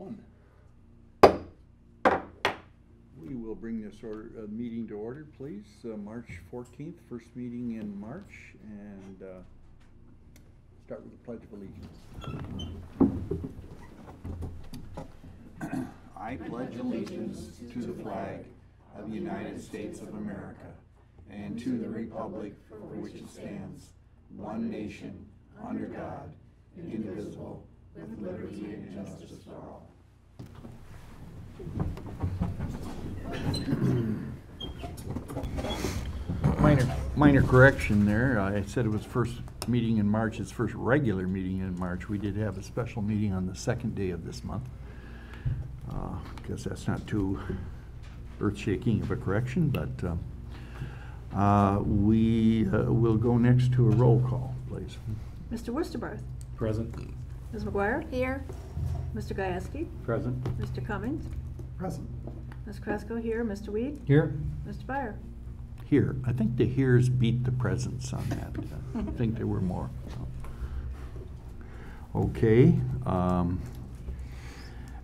One. We will bring this order, uh, meeting to order, please. Uh, March fourteenth, first meeting in March, and, uh, start with the Pledge of Allegiance. I pledge allegiance to the flag of the United States of America and to the republic for which it stands, one nation, under God, indivisible, with liberty and justice for all. Minor, minor correction there. I said it was first meeting in March, it's first regular meeting in March. We did have a special meeting on the second day of this month. Uh, Guess that's not too earth-shaking of a correction, but um, uh, we uh, will go next to a roll call, please. Mr. Worcesterbarth. Present. Ms. McGuire. Here. Mr. Gieske. Present. Mr. Cummings. Present. Ms. Krasko here. Mr. Weed. Here. Mr. Byer. Here, I think the heres beat the presence on that. I think there were more. Okay. um,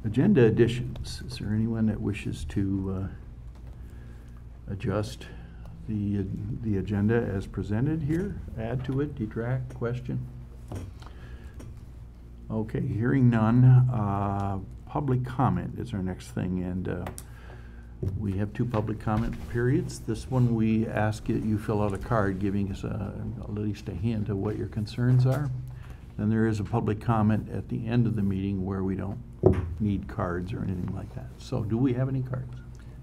Agenda additions. Is there anyone that wishes to uh, adjust the, the agenda as presented here? Add to it, detract, question? Okay, hearing none. uh, Public comment is our next thing, and uh, we have two public comment periods. This one, we ask that you fill out a card giving us a- at least a hint of what your concerns are. Then there is a public comment at the end of the meeting where we don't need cards or anything like that. So do we have any cards?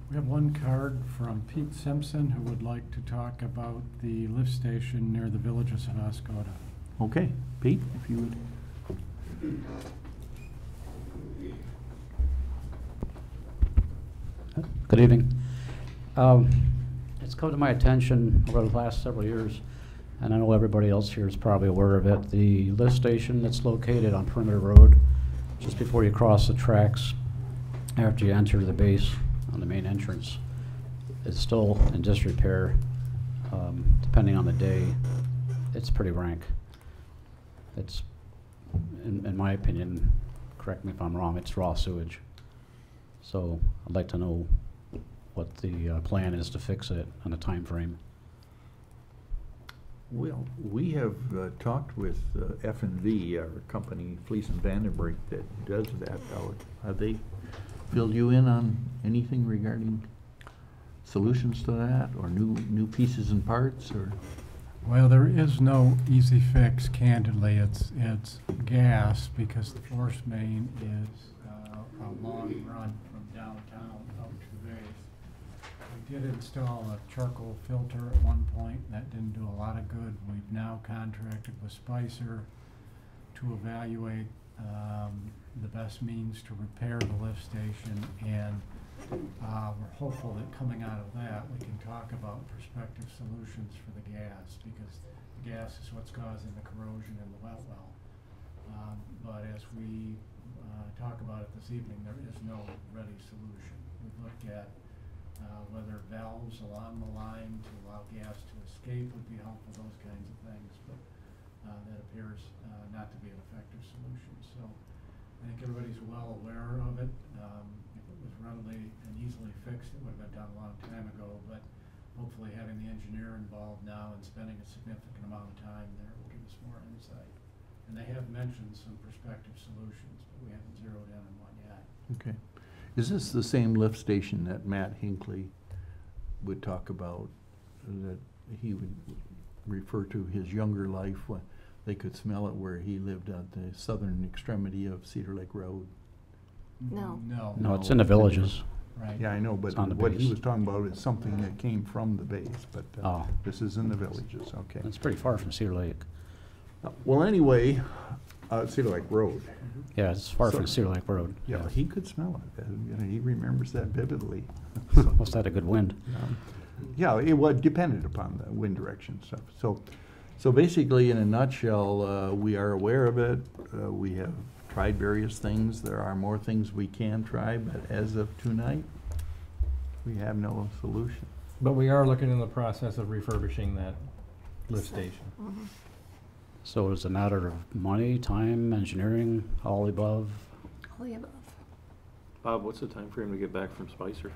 We have one card from Pete Simpson who would like to talk about the lift station near the village of Senascota. Okay, Pete, if you would. Good evening. Um, It's come to my attention over the last several years, and I know everybody else here is probably aware of it, the lift station that's located on Perimeter Road, just before you cross the tracks, after you enter the base on the main entrance, is still in disrepair. Um, Depending on the day, it's pretty rank. It's, in, in my opinion, correct me if I'm wrong, it's raw sewage. So I'd like to know what the uh, plan is to fix it and the time frame. Well, we have uh, talked with uh, F and V, our company, Fleis and VandenBrink, that does that out. Have they filled you in on anything regarding solutions to that, or new, new pieces and parts, or? Well, there is no easy fix candidly. It's, it's gas because the force main is uh, a long run from downtown out to. We did install a charcoal filter at one point. That didn't do a lot of good. We've now contracted with Spicer to evaluate um, the best means to repair the lift station. And uh, we're hopeful that coming out of that, we can talk about prospective solutions for the gas, because the gas is what's causing the corrosion in the wet well. Um, But as we uh, talk about it this evening, there is no ready solution. We've looked at uh, whether valves along the line to allow gas to escape would be helpful, those kinds of things, but uh, that appears uh, not to be an effective solution. So I think everybody's well aware of it. Um, If it was readily and easily fixed, it would have been done a long time ago, but hopefully having the engineer involved now and spending a significant amount of time there will give us more insight. And they have mentioned some prospective solutions, we haven't zeroed in on one yet. Okay. Is this the same lift station that Matt Hinckley would talk about, that he would refer to his younger life when they could smell it where he lived at the southern extremity of Cedar Lake Road? No. No. No, it's in the villages. Right. Yeah, I know, but It's on the what he base. was talking about is something that came from the base, but uh, Oh. this is in the villages, okay. It's pretty far from Cedar Lake. Well, anyway, uh, Cedar Lake Road, Yeah, it's far So- from Cedar Lake Road. yeah, he could smell it, and, you know, he remembers that vividly. Must have had a good wind. Um, Yeah, it was depended upon the wind direction stuff. So, so basically, in a nutshell, uh, we are aware of it. Uh, we have tried various things. There are more things we can try, but as of tonight, we have no solution. But we are looking in the process of refurbishing that lift station. Mhm. So it's a matter of money, time, engineering, all the above? All the above. Bob, what's the time frame to get back from Spicer?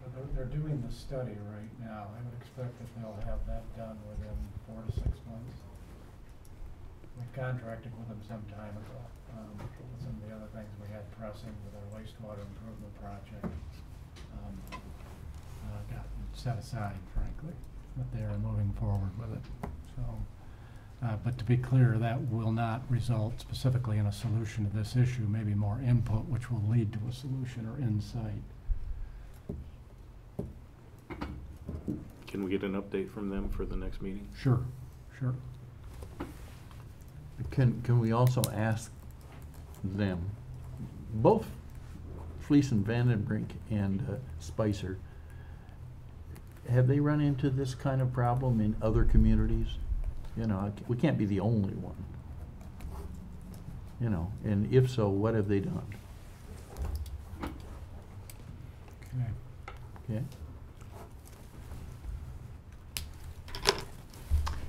Well, They're, they're doing the study right now. I would expect that they'll have that done within four to six months. We contracted with them some time ago. Um, with some of the other things we had pressing with our wastewater improvement project, um, uh, got set aside frankly, but they are moving forward with it, so. Uh, but to be clear, that will not result specifically in a solution to this issue, maybe more input, which will lead to a solution or insight. Can we get an update from them for the next meeting? Sure, sure. Can, can we also ask them, both Fleis and Vandenbrink and uh, Spicer, have they run into this kind of problem in other communities? You know, we can't be the only one. You know, and if so, what have they done? Okay. Okay?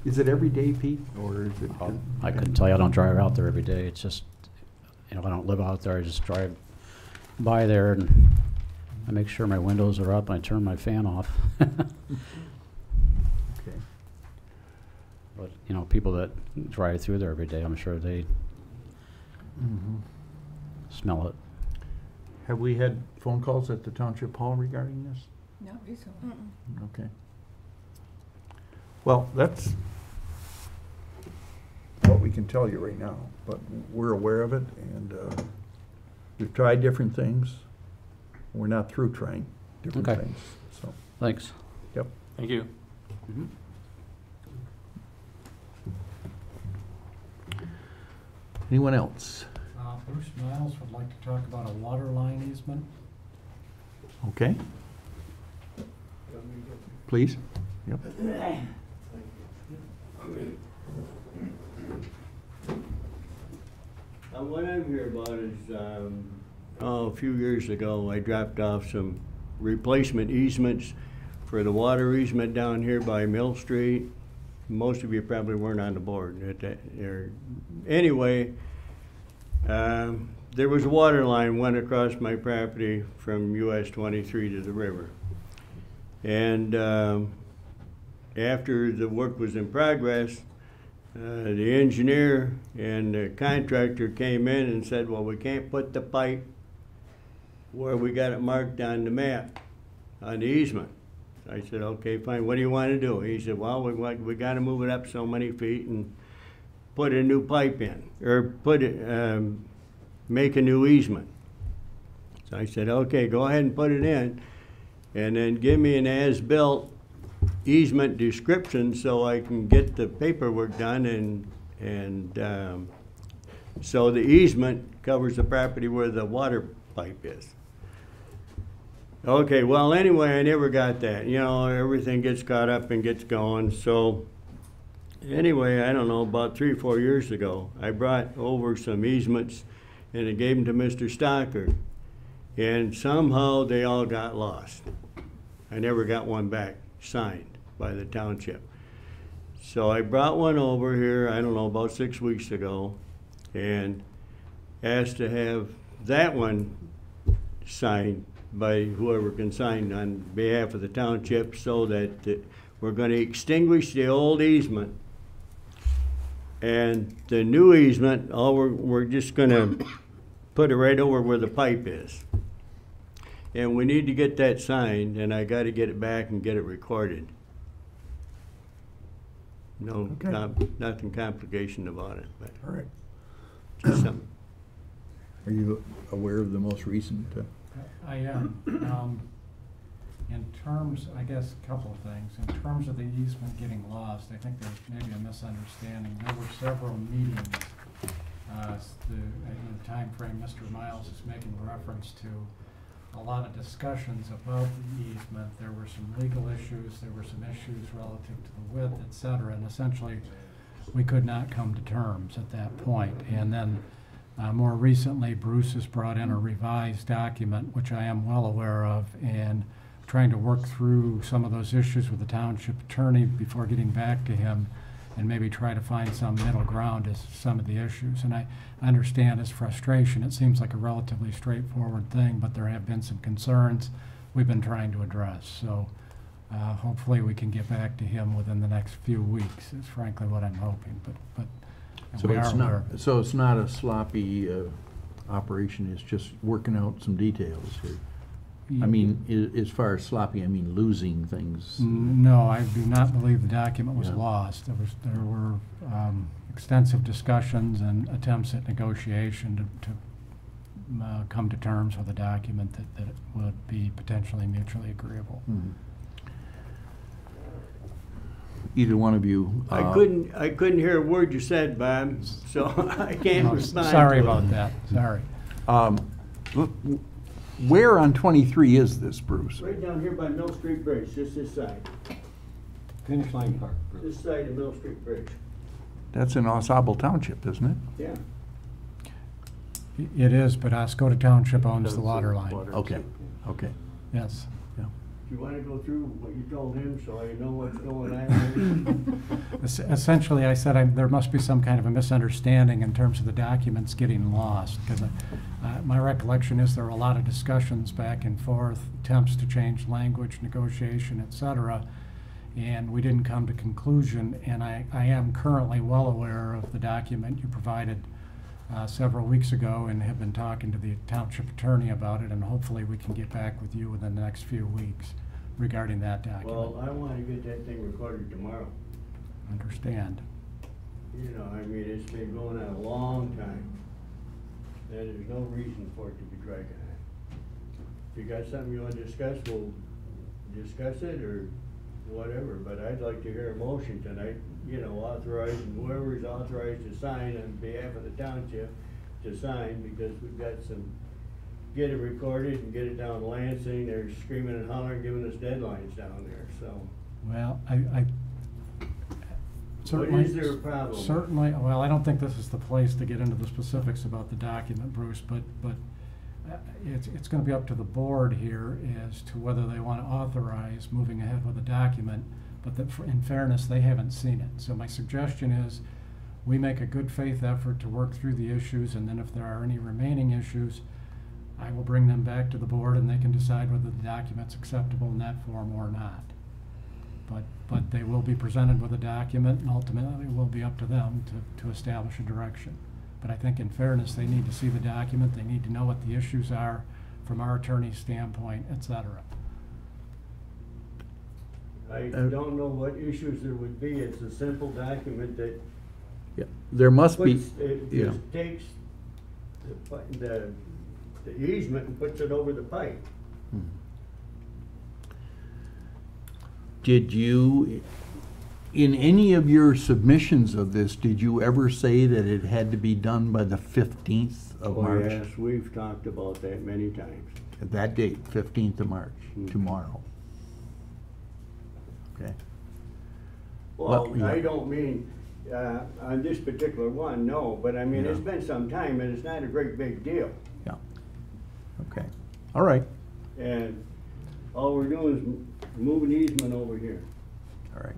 Is it every day, Pete, or is it? Oh, I couldn't tell you, I don't drive out there every day, it's just, you know, I don't live out there, I just drive by there and I make sure my windows are up, I turn my fan off. Okay. But, you know, people that drive through there every day, I'm sure they Mhm. smell it. Have we had phone calls at the township hall regarding this? Not recently. Okay. Well, that's what we can tell you right now, but we're aware of it, and uh, we've tried different things. We're not through trying different Okay. things, so, Thanks. yep. Thank you. Mhm. Anyone else? Uh, Bruce Miles would like to talk about a water line easement. Okay? Please? Yep. Uh, what I'm here about is, um, oh, a few years ago, I dropped off some replacement easements for the water easement down here by Mill Street. Most of you probably weren't on the board at that, or, anyway, um, there was a water line went across my property from US twenty-three to the river. And, um, after the work was in progress, uh, the engineer and the contractor came in and said, well, we can't put the pipe where we got it marked on the map, on the easement. I said, okay, fine, what do you want to do? He said, well, we, we gotta move it up so many feet and put a new pipe in, or put it, um, make a new easement. So I said, okay, go ahead and put it in, and then give me an as-built easement description so I can get the paperwork done and, and, um, so the easement covers the property where the water pipe is. Okay, well, anyway, I never got that, you know, everything gets caught up and gets going, so, anyway, I don't know, about three, four years ago, I brought over some easements and I gave them to Mr. Stocker, and somehow they all got lost. I never got one back signed by the township. So I brought one over here, I don't know, about six weeks ago, and asked to have that one signed by whoever can sign on behalf of the township so that uh, we're gonna extinguish the old easement. And the new easement, all we're, we're just gonna put it right over where the pipe is. And we need to get that signed, and I gotta get it back and get it recorded. No, Okay. com- nothing complication about it, but All right. just something. Are you aware of the most recent? uh, I am. Um, In terms, I guess, a couple of things. In terms of the easement getting lost, I think there's maybe a misunderstanding. There were several meetings. uh, The, in the timeframe Mr. Miles is making reference to, a lot of discussions about the easement. There were some legal issues, there were some issues relative to the width, et cetera, and essentially, we could not come to terms at that point. And then, uh, more recently, Bruce has brought in a revised document, which I am well aware of, and trying to work through some of those issues with the township attorney before getting back to him. and maybe try to find some middle ground as some of the issues. And I understand his frustration. It seems like a relatively straightforward thing, but there have been some concerns we've been trying to address. So uh, hopefully we can get back to him within the next few weeks, is frankly what I'm hoping, but, but So we it's are not, aware so it's not a sloppy uh, operation, it's just working out some details here. I mean, i- as far as sloppy, I mean losing things. No, I do not believe the document was Yeah. lost. There was, there were um, extensive discussions and attempts at negotiation to, to uh, come to terms with a document that, that would be potentially mutually agreeable. Mhm. Either one of you. I uh, couldn't, I couldn't hear a word you said, Bob, so I can't No, respond. Sorry to it. about that, sorry. um, w- w- Where on 23 is this, Bruce? Right down here by Mill Street Bridge, just this side, Finish line park. this side of Mill Street Bridge, That's in AuSable Township, isn't it? yeah. It is, but Oscoda Township owns the water line. Okay, okay. Yes. You wanna go through what you told him, so I know what's going on? Es- Essentially, I said I- there must be some kind of a misunderstanding in terms of the documents getting lost, because my recollection is there were a lot of discussions back and forth, attempts to change language, negotiation, et cetera, and we didn't come to conclusion, and I, I am currently well aware of the document you provided uh, several weeks ago and have been talking to the township attorney about it, and hopefully we can get back with you within the next few weeks regarding that document. Well, I wanna get that thing recorded tomorrow. Understand. You know, I mean, it's been going on a long time. And there's no reason for it to be dragging on. If you got something you wanna discuss, we'll discuss it or whatever, but I'd like to hear a motion tonight, you know, authorizing whoever's authorized to sign on behalf of the township to sign, because we've got some, get it recorded and get it down to Lansing, they're screaming and hollering, giving us deadlines down there, so. Well, I, I. Certainly- is their problem? Certainly, well, I don't think this is the place to get into the specifics about the document, Bruce, but, but uh, it's, it's gonna be up to the board here as to whether they wanna authorize moving ahead with the document, but that, in fairness, they haven't seen it. So my suggestion is, we make a good faith effort to work through the issues, and then if there are any remaining issues, I will bring them back to the board and they can decide whether the document's acceptable in that form or not. But, but they will be presented with a document and ultimately it will be up to them to, to establish a direction. But I think in fairness, they need to see the document, they need to know what the issues are from our attorney's standpoint, et cetera. I Uh, don't know what issues there would be, it's a simple document that Yeah, There must be, puts, it yeah. just takes the, pi- the, the easement and puts it over the pipe. Did you, in any of your submissions of this, did you ever say that it had to be done by the fifteenth of Oh, March? yes, we've talked about that many times. That date, fifteenth of March, Mhm. tomorrow. Okay, Well, Well, I don't mean, uh, on this particular one, no, but I mean, it's Yeah. been some time and it's not a great big deal. yeah, all right, And all we're doing is moving easement over here. all right.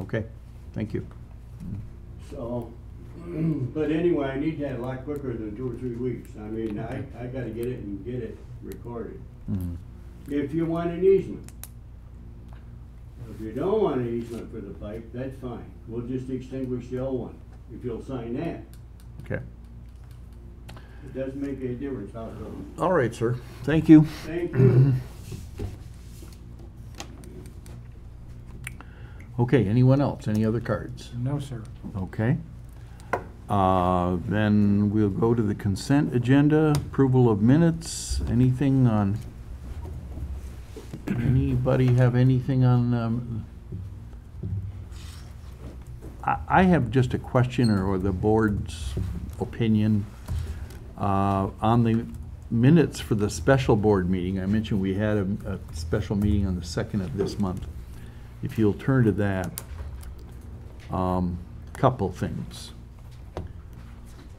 Okay, thank you. So, but anyway, I need that a lot quicker than two or three weeks. I mean, I, I gotta get it and get it recorded. Mhm. If you want an easement. If you don't want an easement for the pipe, that's fine. We'll just extinguish the old one, if you'll sign that. Okay, It doesn't make any difference how it goes. all right, sir, thank you. Thank you. Okay, anyone else, any other cards? No, sir. Okay. Uh, Then we'll go to the consent agenda, approval of minutes, anything on, anybody have anything on, um, I, I have just a question or or the board's opinion. Uh, On the minutes for the special board meeting, I mentioned we had a, a special meeting on the second of this month. If you'll turn to that, um, couple things.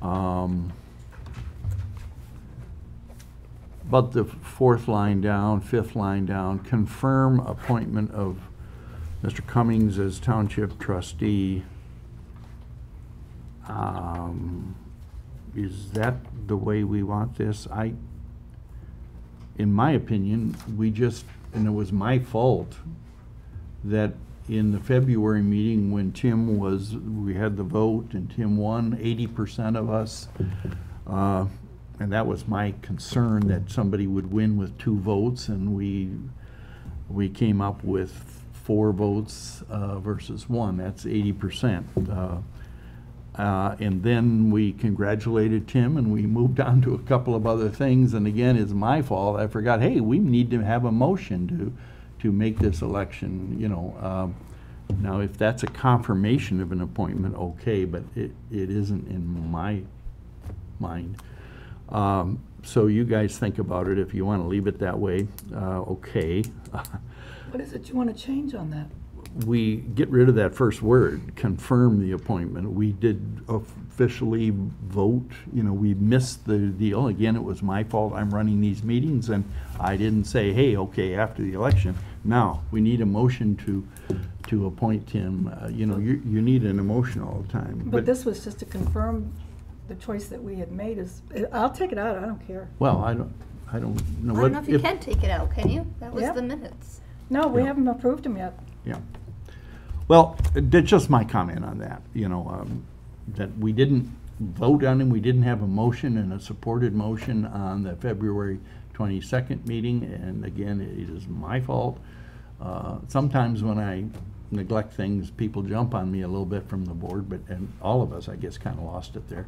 Um, About the fourth line down, fifth line down, confirm appointment of Mr. Cummings as township trustee. Um, Is that the way we want this? I, in my opinion, we just, and it was my fault, that in the February meeting when Tim was, we had the vote and Tim won, eighty percent of us. uh, And that was my concern, that somebody would win with two votes and we, we came up with four votes uh, versus one, that's eighty percent. Uh, And then we congratulated Tim and we moved on to a couple of other things. And again, it's my fault. I forgot, hey, we need to have a motion to, to make this election, you know. um, Now, if that's a confirmation of an appointment, okay, but it, it isn't in my mind. Um, So you guys think about it. If you want to leave it that way, uh, okay. What is it you want to change on that? We get rid of that first word, confirm the appointment. We did officially vote, you know, we missed the deal. Again, it was my fault, I'm running these meetings, and I didn't say, hey, okay, after the election. Now, we need a motion to, to appoint him, Uh, you know, you, you need an emotion all the time. But this was just to confirm the choice that we had made is, I'll take it out, I don't care. Well, I don't, I don't know I what. don't know if you if- can take it out, can you? That was Yeah. the minutes. No, we Yeah. haven't approved him yet. Yeah. Well, that's just my comment on that, you know, um, that we didn't vote on him, we didn't have a motion and a supported motion on the February twenty-second meeting, and again, it is my fault. Uh, Sometimes when I neglect things, people jump on me a little bit from the board, but, and all of us, I guess, kind of lost it there.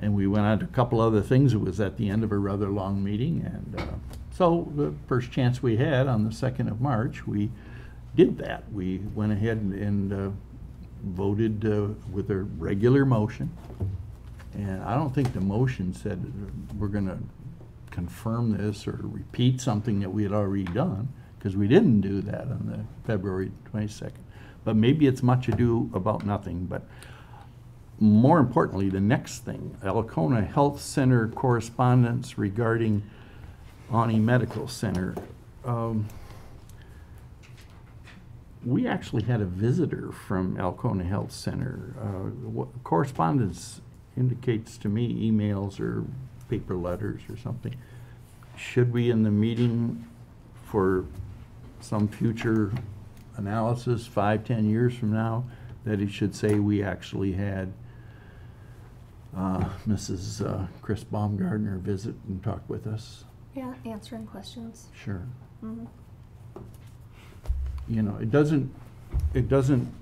And we went on to a couple other things, it was at the end of a rather long meeting, and, uh, so the first chance we had on the second of March, we did that. We went ahead and- and uh, voted uh, with a regular motion. And I don't think the motion said we're gonna confirm this or repeat something that we had already done, because we didn't do that on the February twenty-second. But maybe it's much ado about nothing, but more importantly, the next thing, Alcona Health Center correspondence regarding Ani Medical Center. Um, we actually had a visitor from Alcona Health Center. Uh, what- Correspondence indicates to me emails or paper letters or something. Should we, in the meeting for some future analysis, five, ten years from now, that it should say we actually had uh, Mrs. uh, Chris Baumgardner visit and talk with us? Yeah, answering questions. Sure. Mhm. You know, it doesn't, it doesn't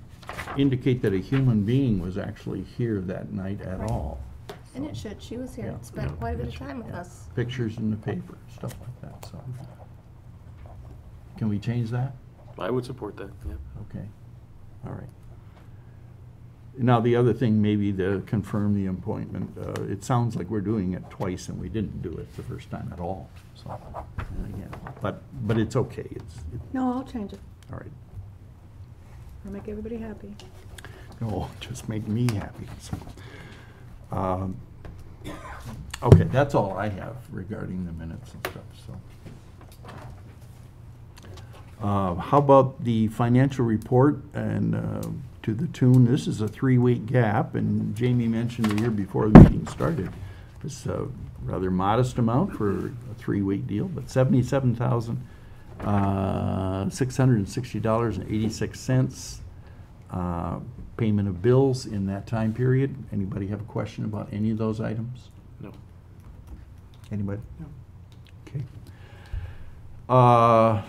indicate that a human being was actually here that night at Right. all. And it should, she was here, Yeah, and spent quite a bit of that's right, time with yeah. us. Pictures in the paper, stuff like that, so. Can we change that? I would support that, yeah. Okay, all right. Now, the other thing, maybe to confirm the appointment, uh, it sounds like we're doing it twice and we didn't do it the first time at all, so. and again, But, but it's okay, it's, it- No, I'll change it. All right. I'll make everybody happy. Oh, just make me happy. So, um, Okay, that's all I have regarding the minutes and stuff, so. Uh, How about the financial report and uh, to the tune, this is a three-week gap, and Jamie mentioned the year before the meeting started. It's a rather modest amount for a three-week deal, but seventy-seven thousand, uh, six hundred and sixty dollars and eighty-six cents uh, payment of bills in that time period. Anybody have a question about any of those items? No. Anybody? No. Okay. Uh,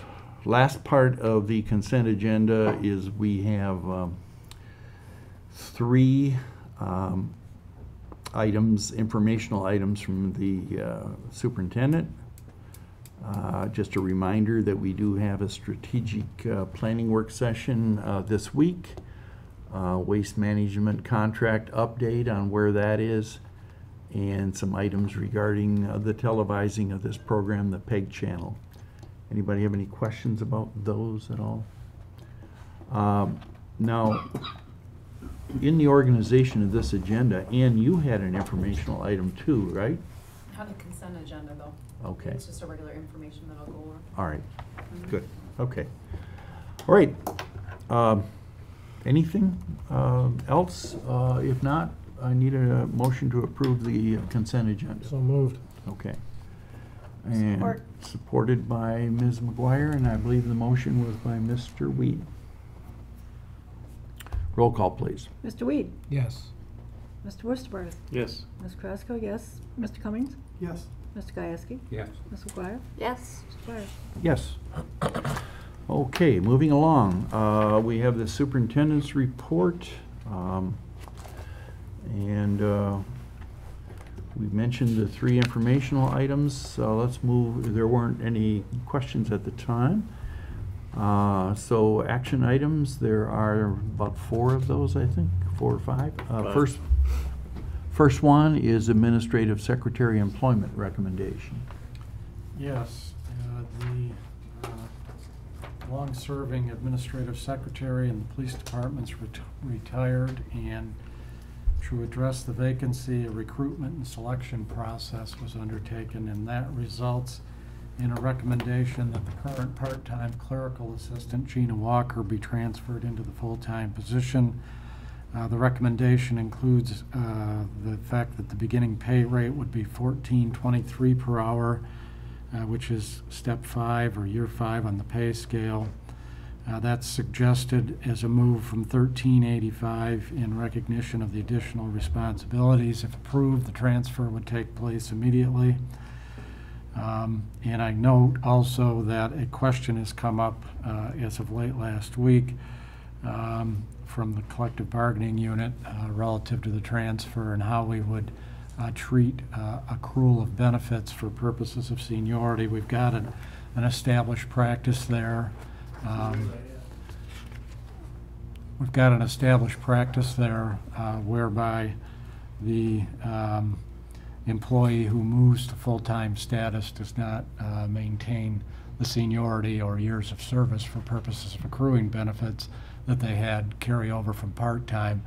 Last part of the consent agenda is we have um, three um, items, informational items from the uh, superintendent. Uh, Just a reminder that we do have a strategic uh, planning work session uh, this week. Uh, Waste management contract update on where that is, and some items regarding uh, the televising of this program, the PEG channel. Anybody have any questions about those at all? Um, Now, in the organization of this agenda, Ann, you had an informational item too, right? Have a consent agenda though. Okay. It's just a regular information that I'll go over. All right, good, okay. All right, Um, Anything uh, else? Uh, If not, I need a motion to approve the consent agenda. So moved. Okay. And Support. supported by Ms. McGuire, and I believe the motion was by Mr. Weed. Roll call, please. Mr. Weed? Yes. Mr. Worcester? Yes. Ms. Carrasco, yes. Mr. Cummings? Yes. Mr. Gieske? Yes. Ms. McGuire? Yes. Mr. Dwyer? Yes. Okay, moving along, uh, we have the superintendent's report. um, And uh, we mentioned the three informational items, so let's move, there weren't any questions at the time. Uh, So action items, there are about four of those, I think, four or five. Uh, Five. First, first one is administrative secretary employment recommendation. Yes, uh, the uh, long-serving administrative secretary in the police department's ret- retired, and to address the vacancy, a recruitment and selection process was undertaken, and that results in a recommendation that the current part-time clerical assistant Gina Walker be transferred into the full-time position. Uh, The recommendation includes uh, the fact that the beginning pay rate would be fourteen twenty-three per hour, uh, which is step five or year five on the pay scale. Uh, That's suggested as a move from thirteen eighty-five in recognition of the additional responsibilities. If approved, the transfer would take place immediately. Um, And I note also that a question has come up uh, as of late last week um, from the collective bargaining unit uh, relative to the transfer and how we would uh, treat uh, accrual of benefits for purposes of seniority. We've got an an established practice there. Um, We've got an established practice there uh, whereby the um, employee who moves to full-time status does not uh, maintain the seniority or years of service for purposes of accruing benefits that they had carry over from part-time.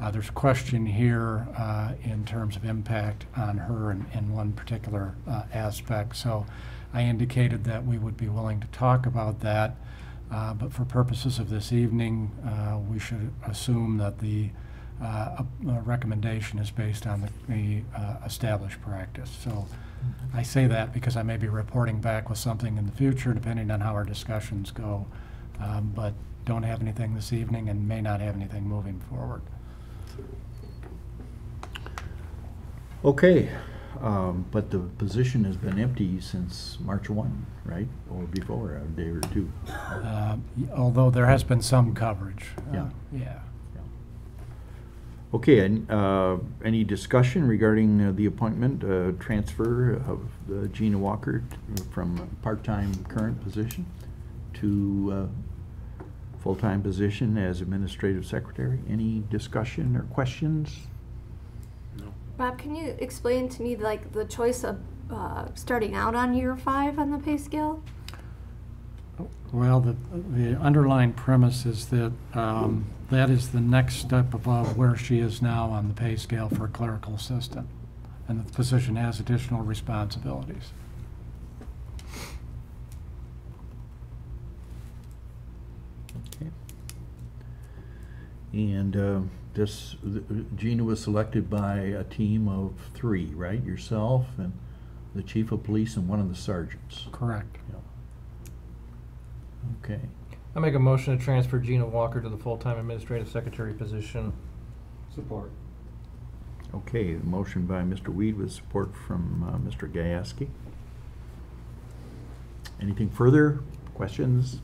Uh, There's a question here uh, in terms of impact on her in, in one particular uh, aspect. So I indicated that we would be willing to talk about that. Uh, But for purposes of this evening, uh, we should assume that the uh, recommendation is based on the- the established practice. So I say that because I may be reporting back with something in the future, depending on how our discussions go. Um, But don't have anything this evening and may not have anything moving forward. Okay, um, but the position has been empty since March 1, right? Or before, a day or two. Uh, Although there has been some coverage. uh, Yeah. Yeah. Okay, and uh, any discussion regarding uh, the appointment, uh, transfer of uh, Gina Walker from part-time current position to uh, full-time position as administrative secretary? Any discussion or questions? No. Bob, can you explain to me like the choice of uh, starting out on year five on the pay scale? Well, the, the underlying premise is that um, that is the next step above where she is now on the pay scale for a clerical assistant. And the position has additional responsibilities. And uh, this, Gina was selected by a team of three, right? Yourself and the chief of police and one of the sergeants. Correct. Okay. I make a motion to transfer Gina Walker to the full-time administrative secretary position. Support. Okay, the motion by Mr. Weed with support from uh, Mr. Gieske. Anything further? Questions?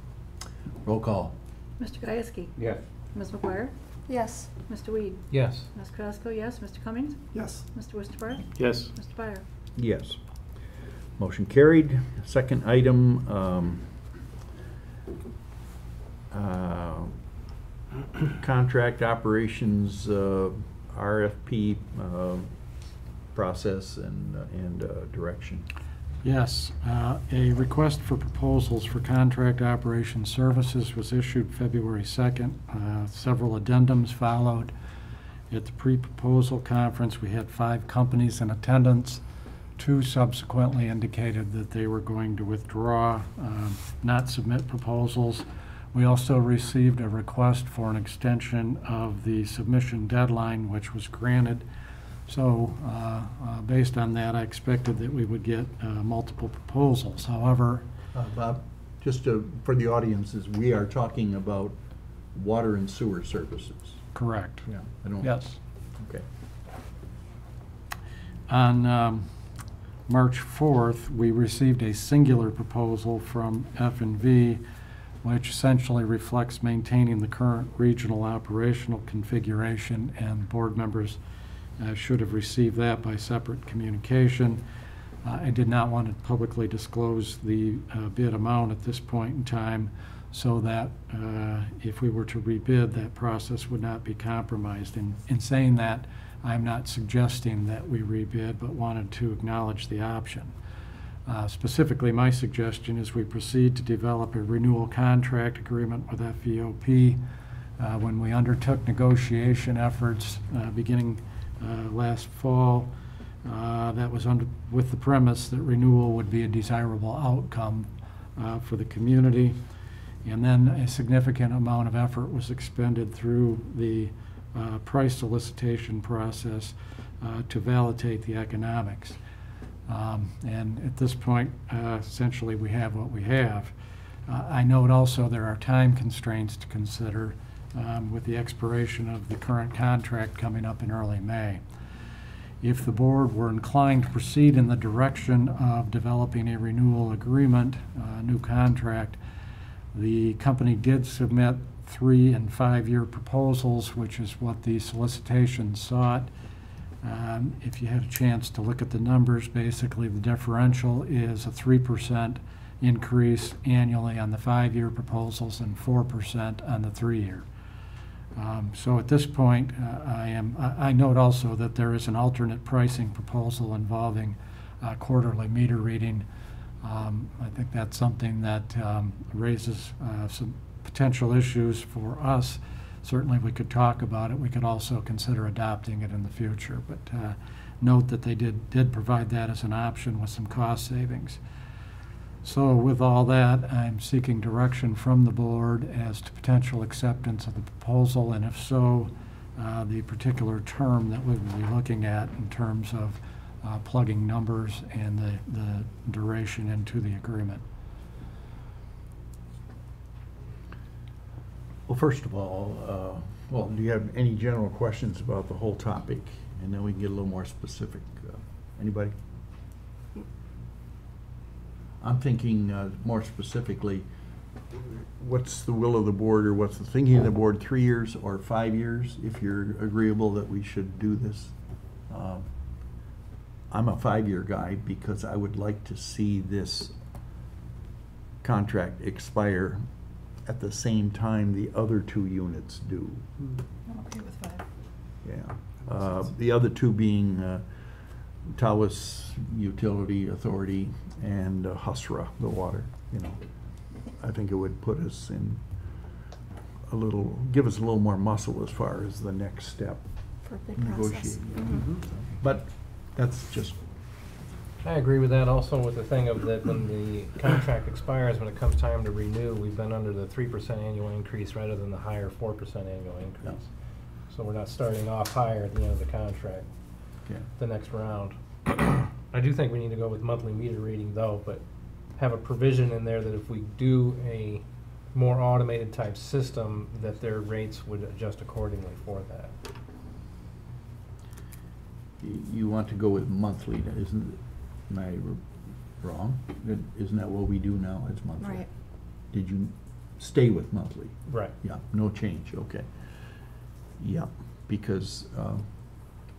Roll call. Mr. Gieske? Yes. Ms. McGuire? Yes. Mr. Weed? Yes. Ms. Carrasco, yes. Mr. Cummings? Yes. Mr. Worcester? Yes. Mr. Dwyer? Yes. Motion carried. Second item, um, uh, contract operations, uh, RFP, uh, process and, uh, and, uh, direction. Yes, uh, a request for proposals for contract operations services was issued February 2nd. Uh, Several addendums followed. At the pre-proposal conference, we had five companies in attendance. Two subsequently indicated that they were going to withdraw, um, not submit proposals. We also received a request for an extension of the submission deadline, which was granted. So, uh, uh, based on that, I expected that we would get uh, multiple proposals. However, Uh, Bob, just to, for the audiences, we are talking about water and sewer services. correct. Yeah. I don't. Yes. Okay. On um, March 4th, we received a singular proposal from f and V, which essentially reflects maintaining the current regional operational configuration, and board members uh, should have received that by separate communication. Uh, I did not want to publicly disclose the uh, bid amount at this point in time, so that uh, if we were to rebid, that process would not be compromised. In, in saying that, I'm not suggesting that we rebid, but wanted to acknowledge the option. Uh, Specifically, my suggestion is we proceed to develop a renewal contract agreement with FEOP. Uh, When we undertook negotiation efforts beginning last fall, uh, that was under, with the premise that renewal would be a desirable outcome uh, for the community. And then a significant amount of effort was expended through the uh, price solicitation process uh, to validate the economics. Um, And at this point, uh, essentially, we have what we have. Uh, I note also there are time constraints to consider um, with the expiration of the current contract coming up in early May. If the board were inclined to proceed in the direction of developing a renewal agreement, a new contract, the company did submit three and five-year proposals, which is what the solicitation sought. Um, If you had a chance to look at the numbers, basically the differential is a three percent increase annually on the five-year proposals and four percent on the three-year. Um, So at this point, uh, I am, I I note also that there is an alternate pricing proposal involving uh, quarterly meter reading. Um, I think that's something that um, raises uh, some potential issues for us. Certainly, we could talk about it. We could also consider adopting it in the future. But uh, note that they did, did provide that as an option with some cost savings. So with all that, I'm seeking direction from the board as to potential acceptance of the proposal, and if so, uh, the particular term that we will be looking at in terms of uh, plugging numbers and the, the duration into the agreement. Well, first of all, uh, well, do you have any general questions about the whole topic? And then we can get a little more specific. Uh, Anybody? I'm thinking uh, more specifically, what's the will of the board or what's the thinking of the board, three years or five years? If you're agreeable that we should do this. Um, I'm a five-year guy because I would like to see this contract expire at the same time the other two units do. I'm okay with five. Yeah. Uh, The other two being uh, Tawas Utility Authority and uh, Husra, the water, you know. I think it would put us in a little, give us a little more muscle as far as the next step. For a big process. negotiating. Mhm. But that's just, I agree with that also with the thing of that when the contract expires, when it comes time to renew, we've been under the three percent annual increase rather than the higher four percent annual increase. So we're not starting off higher at the end of the contract, yeah. the next round. I do think we need to go with monthly meter reading though, but have a provision in there that if we do a more automated type system, that their rates would adjust accordingly for that. You- You want to go with monthly, isn't, am I r- wrong? Isn't that what we do now, it's monthly? Right. Did you stay with monthly? Right. Yeah, no change, okay. Yeah, because, um,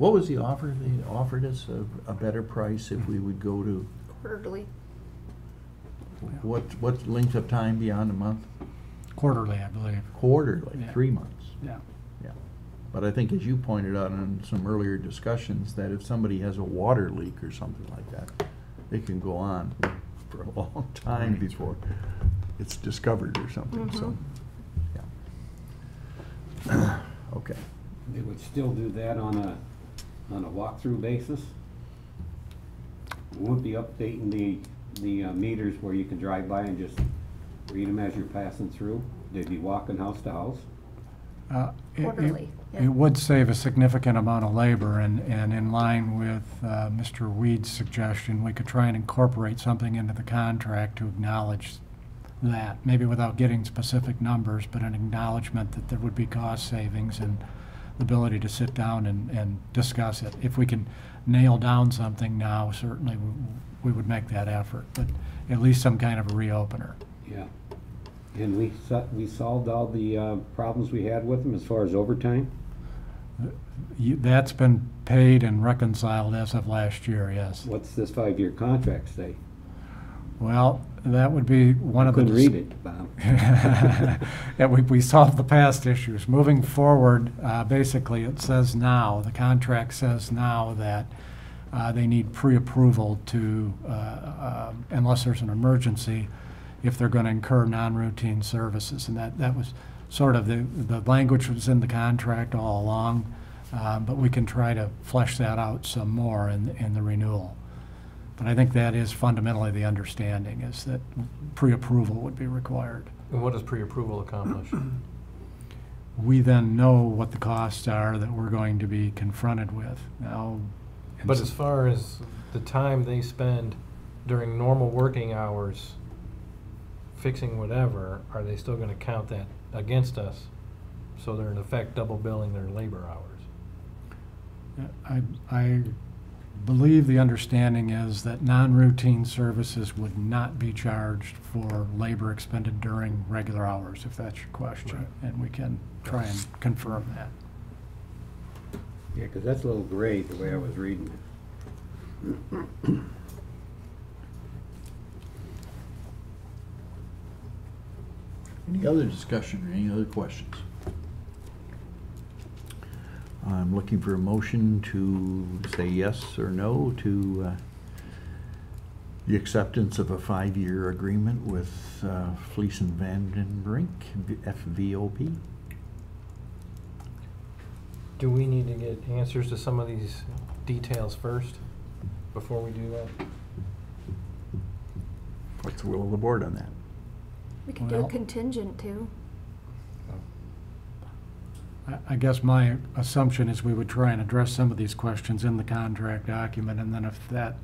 what was the offer? They offered us a, a better price if we would go to, Quarterly. what, what length of time beyond a month? Quarterly, I believe. Quarterly, Yeah. three months. Yeah. Yeah. But I think as you pointed out in some earlier discussions, that if somebody has a water leak or something like that, they can go on for a long time before it's discovered or something, so, Mhm. yeah. Okay. They would still do that on a, on a walkthrough basis? we won't be updating the, the uh, meters where you can drive by and just read them as you're passing through? They'd be walking house to house? Uh, it- it- Quarterly, yeah. It would save a significant amount of labor, and, and in line with uh, Mr. Weed's suggestion, we could try and incorporate something into the contract to acknowledge that, maybe without getting specific numbers, but an acknowledgement that there would be cost savings and the ability to sit down and, and discuss it. If we can nail down something now, certainly we- we would make that effort, but at least some kind of a reopener. Yeah. And we, so- we solved all the uh, problems we had with them as far as overtime? You- That's been paid and reconciled as of last year, yes. What's this five-year contract say? Well, that would be one of the. Couldn't read it, Bob. Yeah, we, we solved the past issues. Moving forward, uh, basically, it says now, the contract says now that uh, they need pre-approval to, uh, uh, unless there's an emergency, if they're going to incur non-routine services. And that, that was sort of, the, the language was in the contract all along, uh, but we can try to flesh that out some more in, in the renewal. But I think that is fundamentally the understanding, is that pre-approval would be required. And what does pre-approval accomplish? We then know what the costs are that we're going to be confronted with. Now. But as far as the time they spend during normal working hours fixing whatever, are they still gonna count that against us? So they're in effect double billing their labor hours? I, I believe the understanding is that non-routine services would not be charged for labor expended during regular hours, if that's your question. Right. And we can try and confirm that. Yeah, because that's a little gray, the way I was reading it. Any other discussion or any other questions? I'm looking for a motion to say yes or no to uh, the acceptance of a five-year agreement with uh, Fleis and Vandenbrink, FVOP. Do we need to get answers to some of these details first, before we do that? What's the will of the board on that? We could do Well- a contingent too. I, I guess my assumption is we would try and address some of these questions in the contract document, and then if that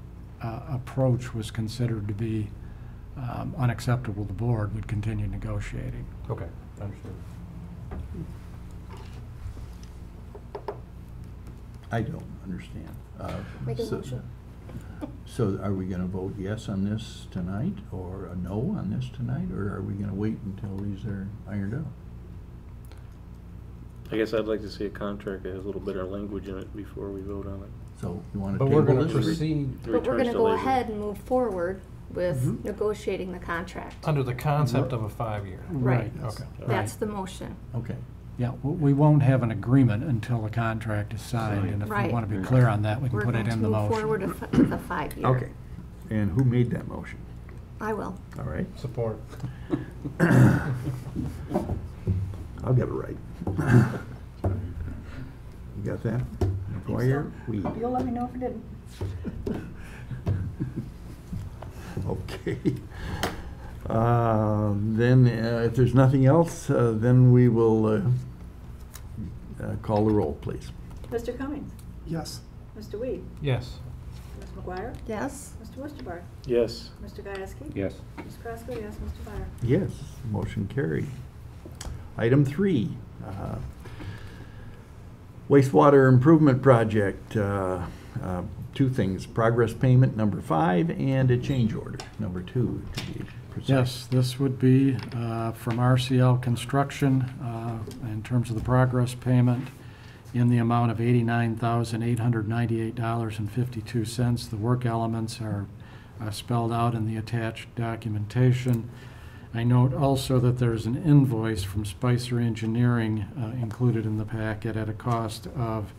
uh, approach was considered to be um, unacceptable the board, we'd continue negotiating. Okay, understood. I don't understand. Uh, Make a so- motion. So are we gonna vote yes on this tonight, or a no on this tonight, or are we gonna wait until these are ironed out? I guess I'd like to see a contract that has a little better language in it before we vote on it. So you wanna But we're table gonna this? proceed But we're Returns gonna to go labor. ahead and move forward with Mhm. negotiating the contract. under the concept of a five-year. Right. Okay. That's the motion. Okay, Yeah, w- we won't have an agreement until the contract is signed, and if we Right. want to be clear on that, we can We're put going it to in the move motion. forward with with a five-year. okay. And who made that motion? I will. All right, Support. I'll get it right. You got that? McGuire, Weed. You'll let me know if it didn't. Okay. Uh, Then, uh, if there's nothing else, uh, then we will uh, uh, call the roll, please. Mr. Cummings? Yes. Mr. Weed? Yes. Ms. McGuire? Yes? Mr. Westergaard? Yes. Mr. Gieske? Yes. Ms. Kraska? Yes, Mr. Byer? Yes, motion carried. Item three, uh, wastewater improvement project, uh, uh, two things, progress payment number five and a change order, number two, to be precise. Yes, this would be uh, from RCL Construction uh, in terms of the progress payment in the amount of $89,898.52. The work elements are uh, spelled out in the attached documentation. I note also that there's an invoice from Spicer Engineering uh, included in the packet at a cost of,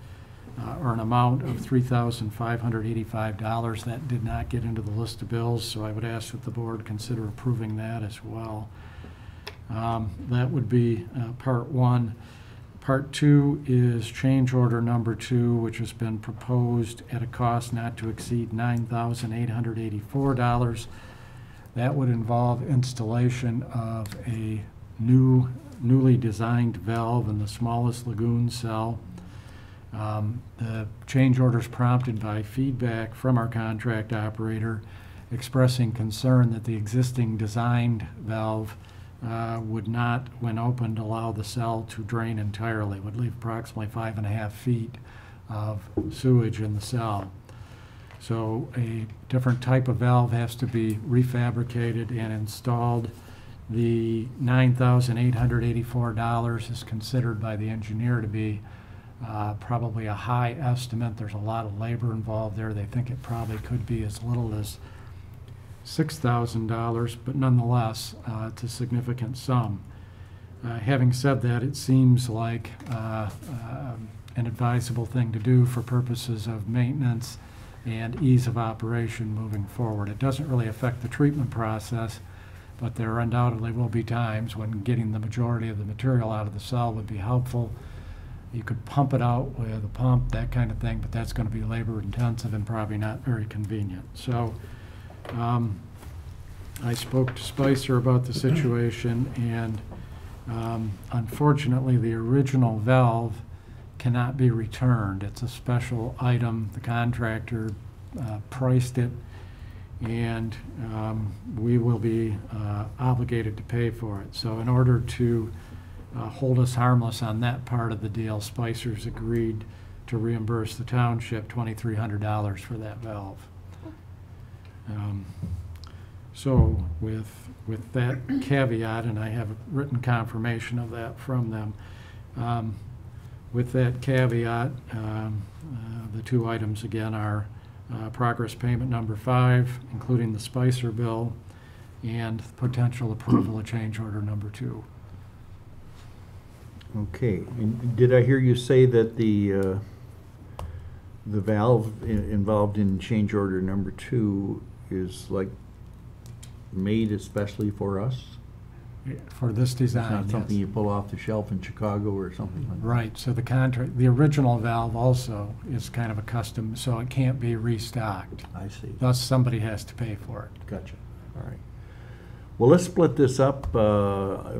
uh, or an amount of $3,585. That did not get into the list of bills, so I would ask that the board consider approving that as well. Um, That would be uh, part one. Part two is change order number two, which has been proposed at a cost not to exceed $9,884. That would involve installation of a new, newly designed valve in the smallest lagoon cell. Um, The change orders prompted by feedback from our contract operator expressing concern that the existing designed valve uh, would not, when opened, allow the cell to drain entirely, would leave approximately five and a half feet of sewage in the cell. So a different type of valve has to be refabricated and installed. The nine thousand eight hundred eighty-four dollars is considered by the engineer to be uh, probably a high estimate. There's a lot of labor involved there. They think it probably could be as little as six thousand dollars, but nonetheless, uh, it's a significant sum. Uh, Having said that, it seems like uh, um, an advisable thing to do for purposes of maintenance and ease of operation moving forward. It doesn't really affect the treatment process, but there undoubtedly will be times when getting the majority of the material out of the cell would be helpful. You could pump it out with a pump, that kind of thing, but that's going to be labor intensive and probably not very convenient. So um, I spoke to Spicer about the situation, and um, unfortunately, the original valve cannot be returned. It's a special item. The contractor uh, priced it, and um, we will be uh, obligated to pay for it. So in order to uh, hold us harmless on that part of the deal, Spicer's agreed to reimburse the township $2,300 for that valve. Um, So with, with that caveat, and I have written confirmation of that from them, um, with that caveat, um, uh, the two items again are uh, progress payment number five, including the Spicer bill, and potential approval of change order number two. Okay, and did I hear you say that the, uh, the valve i- involved in change order number two is like made especially for us? For this It's design, not something yes. you pull off the shelf in Chicago or something like that? Right, so the contract, the original valve also is kind of a custom, so it can't be restocked. I see. Thus, somebody has to pay for it. Gotcha, all right. Well, let's split this up, uh,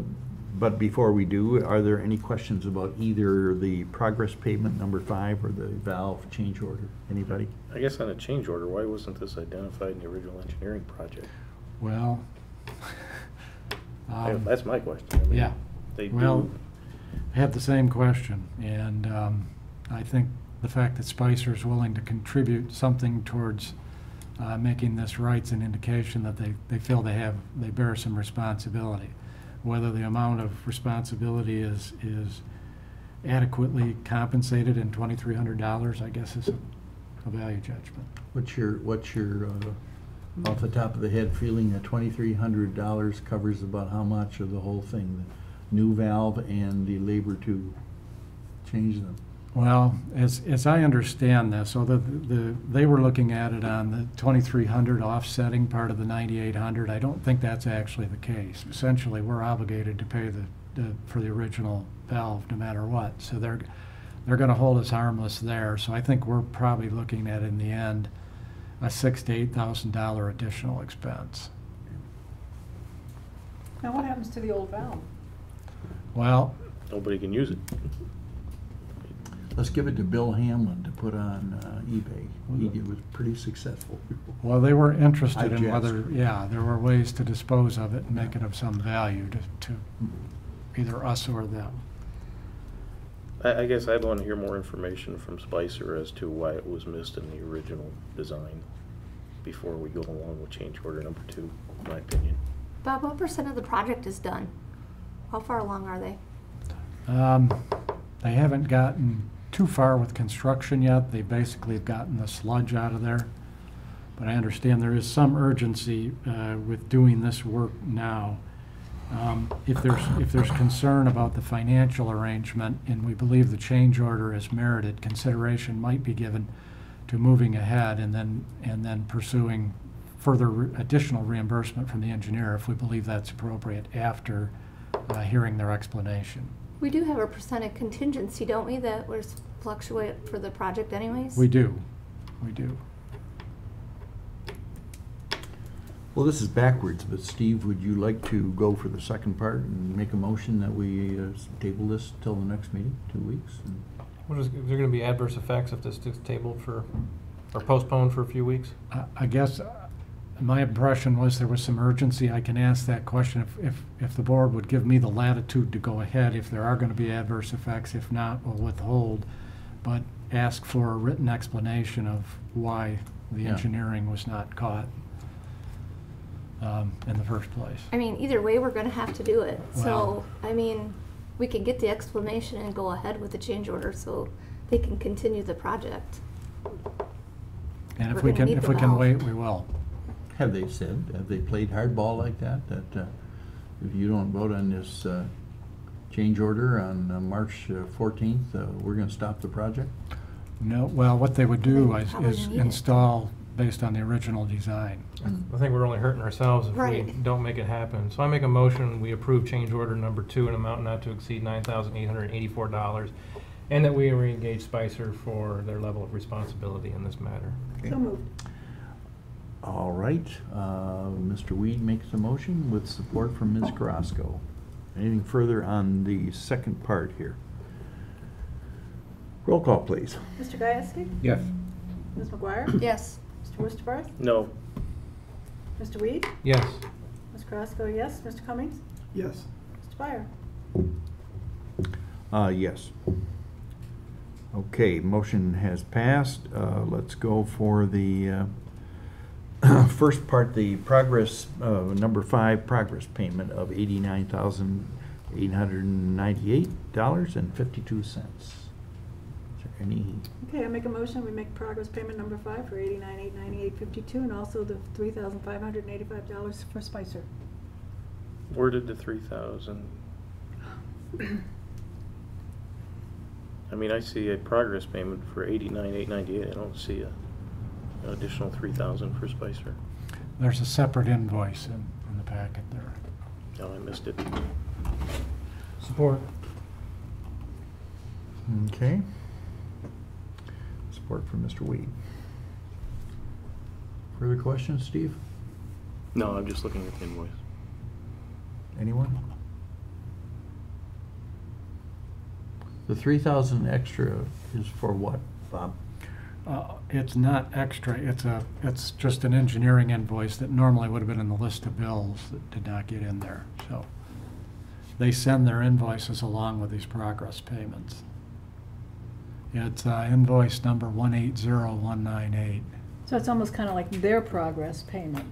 but before we do, are there any questions about either the progress payment number five or the valve change order? Anybody? I guess on a change order, why wasn't this identified in the original engineering project? Well, I- um, That's my question. I mean, yeah. They Well, do, I have the same question, and um, I think the fact that Spicer is willing to contribute something towards uh, making this right's an indication that they, they feel they have, they bear some responsibility. Whether the amount of responsibility is, is adequately compensated in twenty-three hundred dollars, I guess is a a value judgment. What's your, what's your, uh, off the top of the head feeling that twenty-three hundred dollars covers about how much of the whole thing? The new valve and the labor to change them? Well, as, as I understand this, so the, the, they were looking at it on the twenty-three hundred offsetting part of the ninety-eight hundred. I don't think that's actually the case. Essentially, we're obligated to pay the, the, for the original valve no matter what. So they're, they're gonna hold us harmless there. So I think we're probably looking at, in the end, a six to eight thousand dollar additional expense. Now, what happens to the old valve? Well, nobody can use it. Let's give it to Bill Hamlin to put on uh, eBay. He did- was pretty successful. well, they were interested in jest. whether, yeah, there were ways to dispose of it and make it of some value to, to either us or them. I, I guess I'd want to hear more information from Spicer as to why it was missed in the original design before we go along with change order number two, in my opinion. Bob, what percent of the project is done? How far along are they? Um, They haven't gotten too far with construction yet. They basically have gotten the sludge out of there. But I understand there is some urgency uh, with doing this work now. Um, If there's, if there's concern about the financial arrangement, and we believe the change order is merited, consideration might be given to moving ahead and then, and then pursuing further re- additional reimbursement from the engineer if we believe that's appropriate after uh, hearing their explanation. We do have a percent of contingency, don't we, that was fluctuate for the project anyways? We do, we do. Well, this is backwards, but Steve, would you like to go for the second part and make a motion that we uh, table this till the next meeting, two weeks? and- What is, is there gonna be adverse effects if this is tabled for, or postponed for a few weeks? I- I guess, uh, my impression was there was some urgency. I can ask that question if, if, if the board would give me the latitude to go ahead, if there are gonna be adverse effects. If not, we'll withhold, but ask for a written explanation of why the Yeah. engineering was not caught um, in the first place. I mean, either way, we're gonna have to do it. Well- So, I mean, we can get the explanation and go ahead with the change order so they can continue the project. And We're if we gonna can, need if the we can valve. wait, we will. Have they said, have they played hardball like that, that uh, if you don't vote on this uh, change order on uh, March uh, 14th, uh, we're going to stop the project? No, well, what they would do is, probably is need it. install based on the original design. I think we're only hurting ourselves if we Right. don't make it happen. So I make a motion, we approve change order number two in amount not to exceed nine thousand eight hundred and eighty-four dollars, and that we re-engage Spicer for their level of responsibility in this matter. Okay. So moved. All right, uh, Mr. Weed makes a motion with support from Ms. Carrasco. Anything further on the second part here? Roll call, please. Mr. Gieske? Yes. Ms. McGuire? Yes. Mr. Worcester? No. Mr. Weed? Yes. Ms. Carrasco, yes. Mr. Cummings? Yes. Mr. Byer? Uh, yes. Okay, motion has passed. Uh, let's go for the, uh, first part, the progress, uh, number five, progress payment of eighty-nine thousand, eight hundred and ninety-eight dollars and fifty-two cents. Is any, Okay, I make a motion, we make progress payment number five for eighty-nine, eight ninety-eight, fifty-two, and also the three thousand five hundred and eighty-five dollars for Spicer. Where did the three thousand? I mean, I see a progress payment for eighty-nine, eight ninety-eight. I don't see a, an additional three thousand for Spicer. There's a separate invoice in, in the packet there. Oh, I missed it. Support. okay? Support from Mr. Weed. Further questions, Steve? No, I'm just looking at the invoice. Anyone? The three thousand extra is for what, Bob? Uh, It's not extra, it's a, it's just an engineering invoice that normally would have been in the list of bills that did not get in there, so. They send their invoices along with these progress payments. It's uh, invoice number one eight zero one nine eight. So it's almost kind of like their progress payment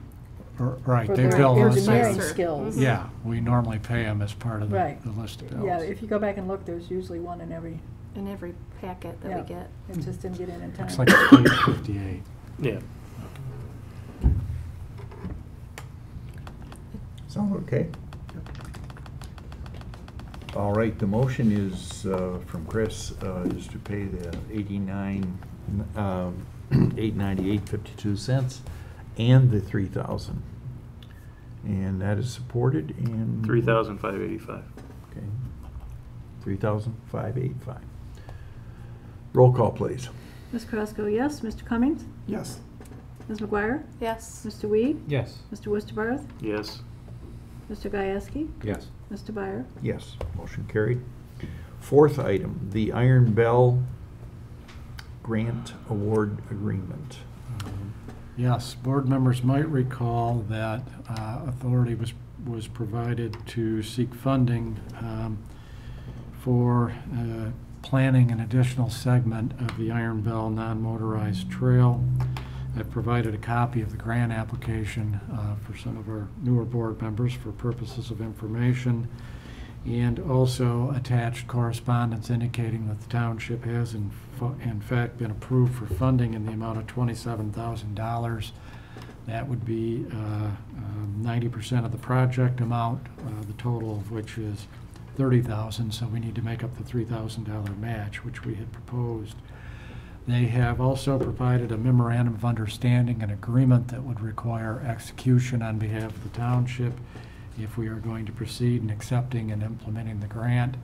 Right, for they their bill us. engineering Spicer. skills. Yeah, we normally pay them as part of the, Right. the list of bills. Yeah, if you go back and look, there's usually one in every, In every packet that Yeah. we get. it just didn't get in in time. Looks like it's page fifty-eight. Yeah. Sound okay? All right, the motion is, uh, from Chris, uh, is to pay the eighty-nine, um, eight ninety-eight fifty-two cents and the three thousand. And that is supported and. Three thousand five eighty-five. Okay. Three thousand five eight five. Roll call, please. Ms. Carrasco, yes. Mr. Cummings? Yes. Ms. McGuire? Yes. Mr. Weed? Yes. Mr. Worcester? Yes. Mr. Gieske? Yes. Mr. Byer? Yes, motion carried. Fourth item, the Iron Belle Grant Award Agreement. Yes, board members might recall that uh, authority was, was provided to seek funding um, for uh, planning an additional segment of the Iron Belle non-motorized trail. I've provided a copy of the grant application uh, for some of our newer board members for purposes of information, and also attached correspondence indicating that the township has in, in fact been approved for funding in the amount of twenty-seven thousand dollars. That would be uh, ninety percent of the project amount, uh, the total of which is thirty thousand, so we need to make up the three thousand dollar match, which we had proposed. They have also provided a memorandum of understanding and agreement that would require execution on behalf of the township if we are going to proceed in accepting and implementing the grant.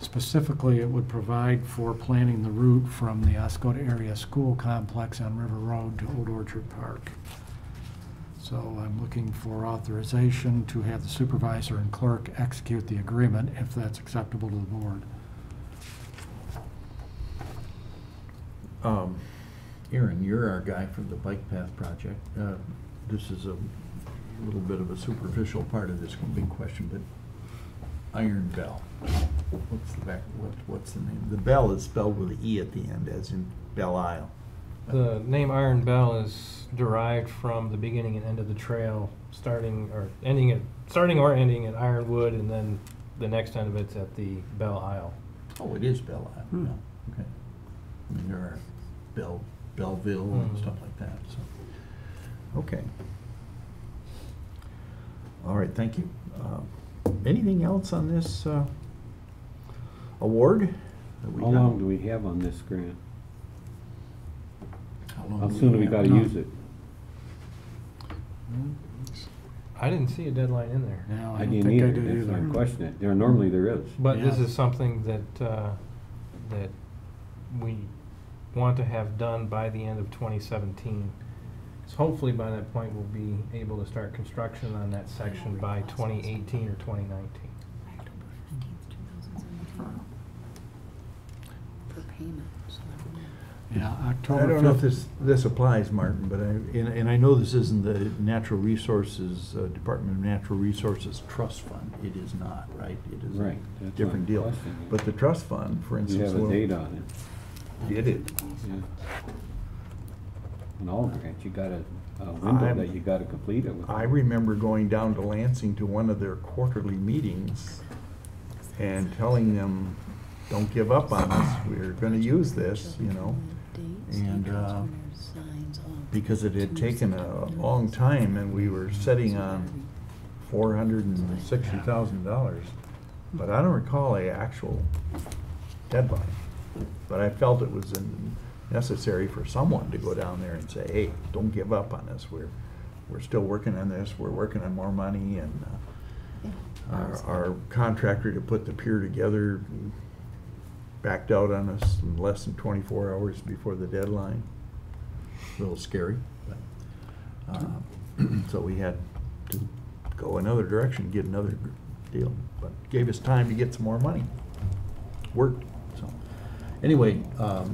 Specifically, it would provide for planning the route from the Oscoda Area School Complex on River Road to Old Orchard Park. So So I'm looking for authorization to have the supervisor and clerk execute the agreement if that's acceptable to the board. Um, Aaron, you're our guy for the bike path project. Uh, This is a little bit of a superficial part of this big question, but Iron Belle, what's the back, what, what's the name? The bell is spelled with an E at the end, as in Belle Isle. The name Iron Belle is derived from the beginning and end of the trail, starting or ending at, starting or ending at Ironwood, and then the next end of it's at the Belle Isle. Oh, it is Belle Isle, Hmm. yeah, okay. I mean, there are Bell, Belleville and Mhm. stuff like that, so, okay. All right, thank you. Uh, Anything else on this uh, award? that we How got? long do we have on this grant? How long How do soon do we have? gotta use it? I didn't see a deadline in there. No, I I don't didn't think I either, did that's why I either. question it. There, normally there is. But this is something that, uh, that we want to have done by the end of 2017. So hopefully by that point, we'll be able to start construction on that section by 2018 or 2019. For payment, so I don't know. Yeah, I October don't know if 5th. this, this applies, Martin, but I, and, and I know this isn't the Natural Resources, uh, Department of Natural Resources Trust Fund. It is not, right? It is a Right, that's different my deal. question. But the trust fund, for You instance. have a will- date on it. Did it? Yeah. In all grants, you got a, a window I'm- that you gotta complete it with. I remember going down to Lansing to one of their quarterly meetings and telling them, don't give up on us, we're gonna use this, you know? And, uh, because it had taken a long time and we were sitting on four hundred and sixty thousand dollars. But I don't recall a actual deadline. But I felt it was in- necessary for someone to go down there and say, hey, don't give up on us. We're, we're still working on this, we're working on more money and uh, our, our contractor to put the pier together backed out on us in less than twenty-four hours before the deadline. A little scary, but, uh, so we had to go another direction, get another deal, but gave us time to get some more money. Worked. Anyway, um,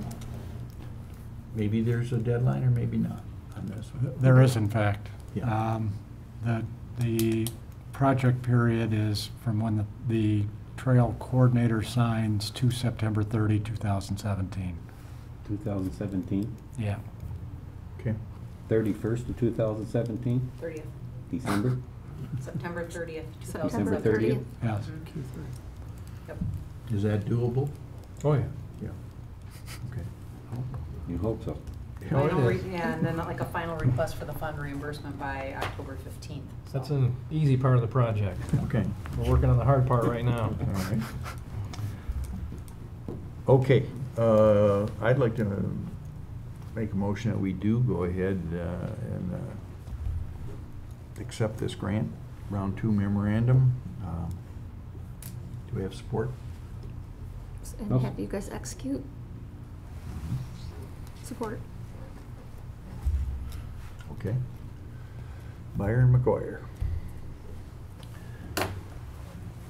maybe there's a deadline or maybe not on this. one. There is, in fact. Yeah. Um, The, the project period is from when the, the trail coordinator signs to September 30, 2017. Two thousand seventeen, Yeah. Okay, thirty-first of 2017, Thirtieth, December? September thirtieth, two September thousand December 30th? seventeen. Yes. Yep. is that doable? Oh, yeah. Yeah. Okay. You hope so. Yeah, Final, re- yeah, and then like a final request for the fund reimbursement by October fifteenth. That's an easy part of the project. Okay. We're working on the hard part right now. All right. Okay, uh, I'd like to make a motion that we do go ahead uh, and uh, accept this grant, round two memorandum. Um, Do we have support? And Okay. have you guys execute? Support. Okay. Byron McGuire.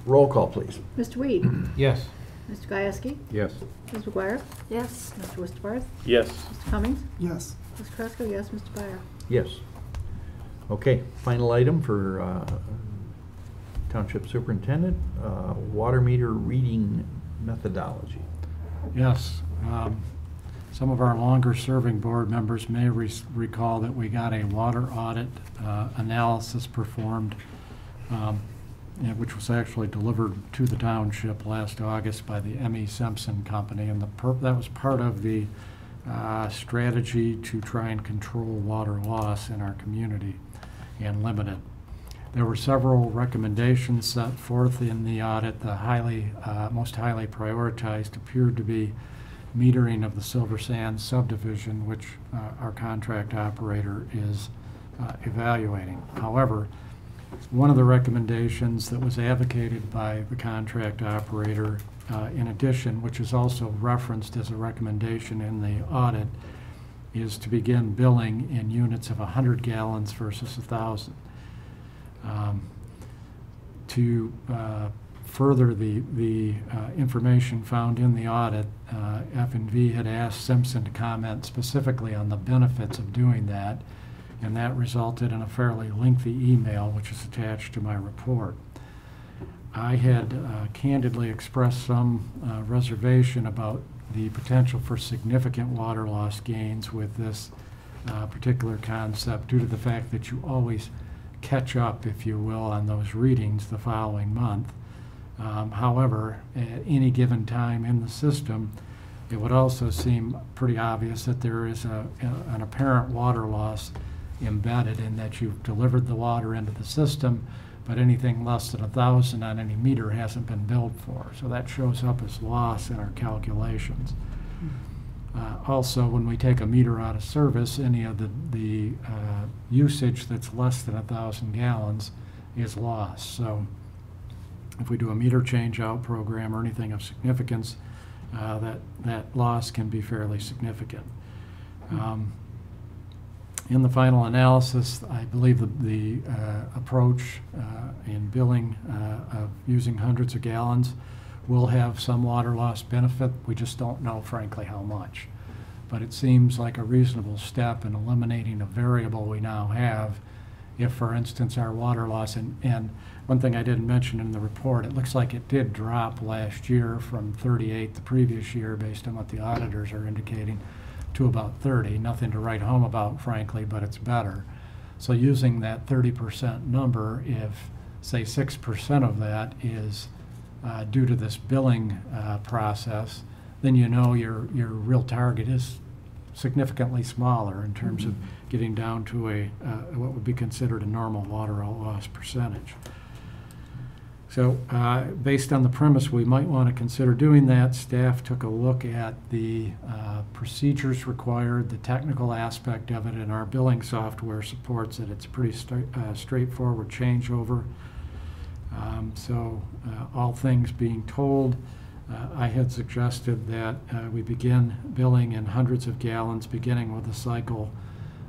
Roll call, please. Mr. Weed? Yes. Mr. Gieske? Yes. Ms. McGuire? Yes. Mr. Wusterbarth? Yes. Mr. Cummings? Yes. Ms. Kraska? Yes, Mr. Byer? Yes. Okay, final item for uh, Township Superintendent, uh, water meter reading methodology. Yes. um, Some of our longer-serving board members may re- recall that we got a water audit uh, analysis performed, um, which was actually delivered to the township last August by the M.E. Simpson Company. And that was part of the uh, strategy to try and control water loss in our community and limit it. There were several recommendations set forth in the audit. The highly, uh, most highly prioritized appeared to be metering of the Silver Sands subdivision, which uh, our contract operator is uh, evaluating. However, one of the recommendations that was advocated by the contract operator, uh, in addition, which is also referenced as a recommendation in the audit, is to begin billing in units of 100 gallons versus 1,000. Um, To uh, further the, the uh, information found in the audit, uh, F and V had asked Simpson to comment specifically on the benefits of doing that, and that resulted in a fairly lengthy email, which is attached to my report. I had uh, candidly expressed some uh, reservation about the potential for significant water loss gains with this uh, particular concept due to the fact that you always catch up, if you will, on those readings the following month. Um, However, at any given time in the system, it would also seem pretty obvious that there is a, a- an apparent water loss embedded in that you've delivered the water into the system, but anything less than a thousand on any meter hasn't been billed for. So that shows up as loss in our calculations. Uh, Also, when we take a meter out of service, any of the, the uh, usage that's less than a thousand gallons is lost. So if we do a meter change-out program or anything of significance, uh, that, that loss can be fairly significant. Um, In the final analysis, I believe the, the uh, approach uh, in billing uh, of using hundreds of gallons will have some water loss benefit. We just don't know frankly how much. But it seems like a reasonable step in eliminating a variable we now have if, for instance, our water loss, and, and one thing I didn't mention in the report, it looks like it did drop last year from 38 the previous year, based on what the auditors are indicating, to about 30. Nothing to write home about, frankly, but it's better. So using that 30% number, if, say, 6% of that is uh, due to this billing uh, process, then you know your, your real target is significantly smaller in terms of getting down to a, uh, what would be considered a normal water loss percentage. So, uh, based on the premise, we might want to consider doing that. Staff took a look at the uh, procedures required, the technical aspect of it, and our billing software supports it. It's a pretty uh, straightforward changeover. Um, So, uh, all things being told, uh, I had suggested that uh, we begin billing in hundreds of gallons, beginning with a cycle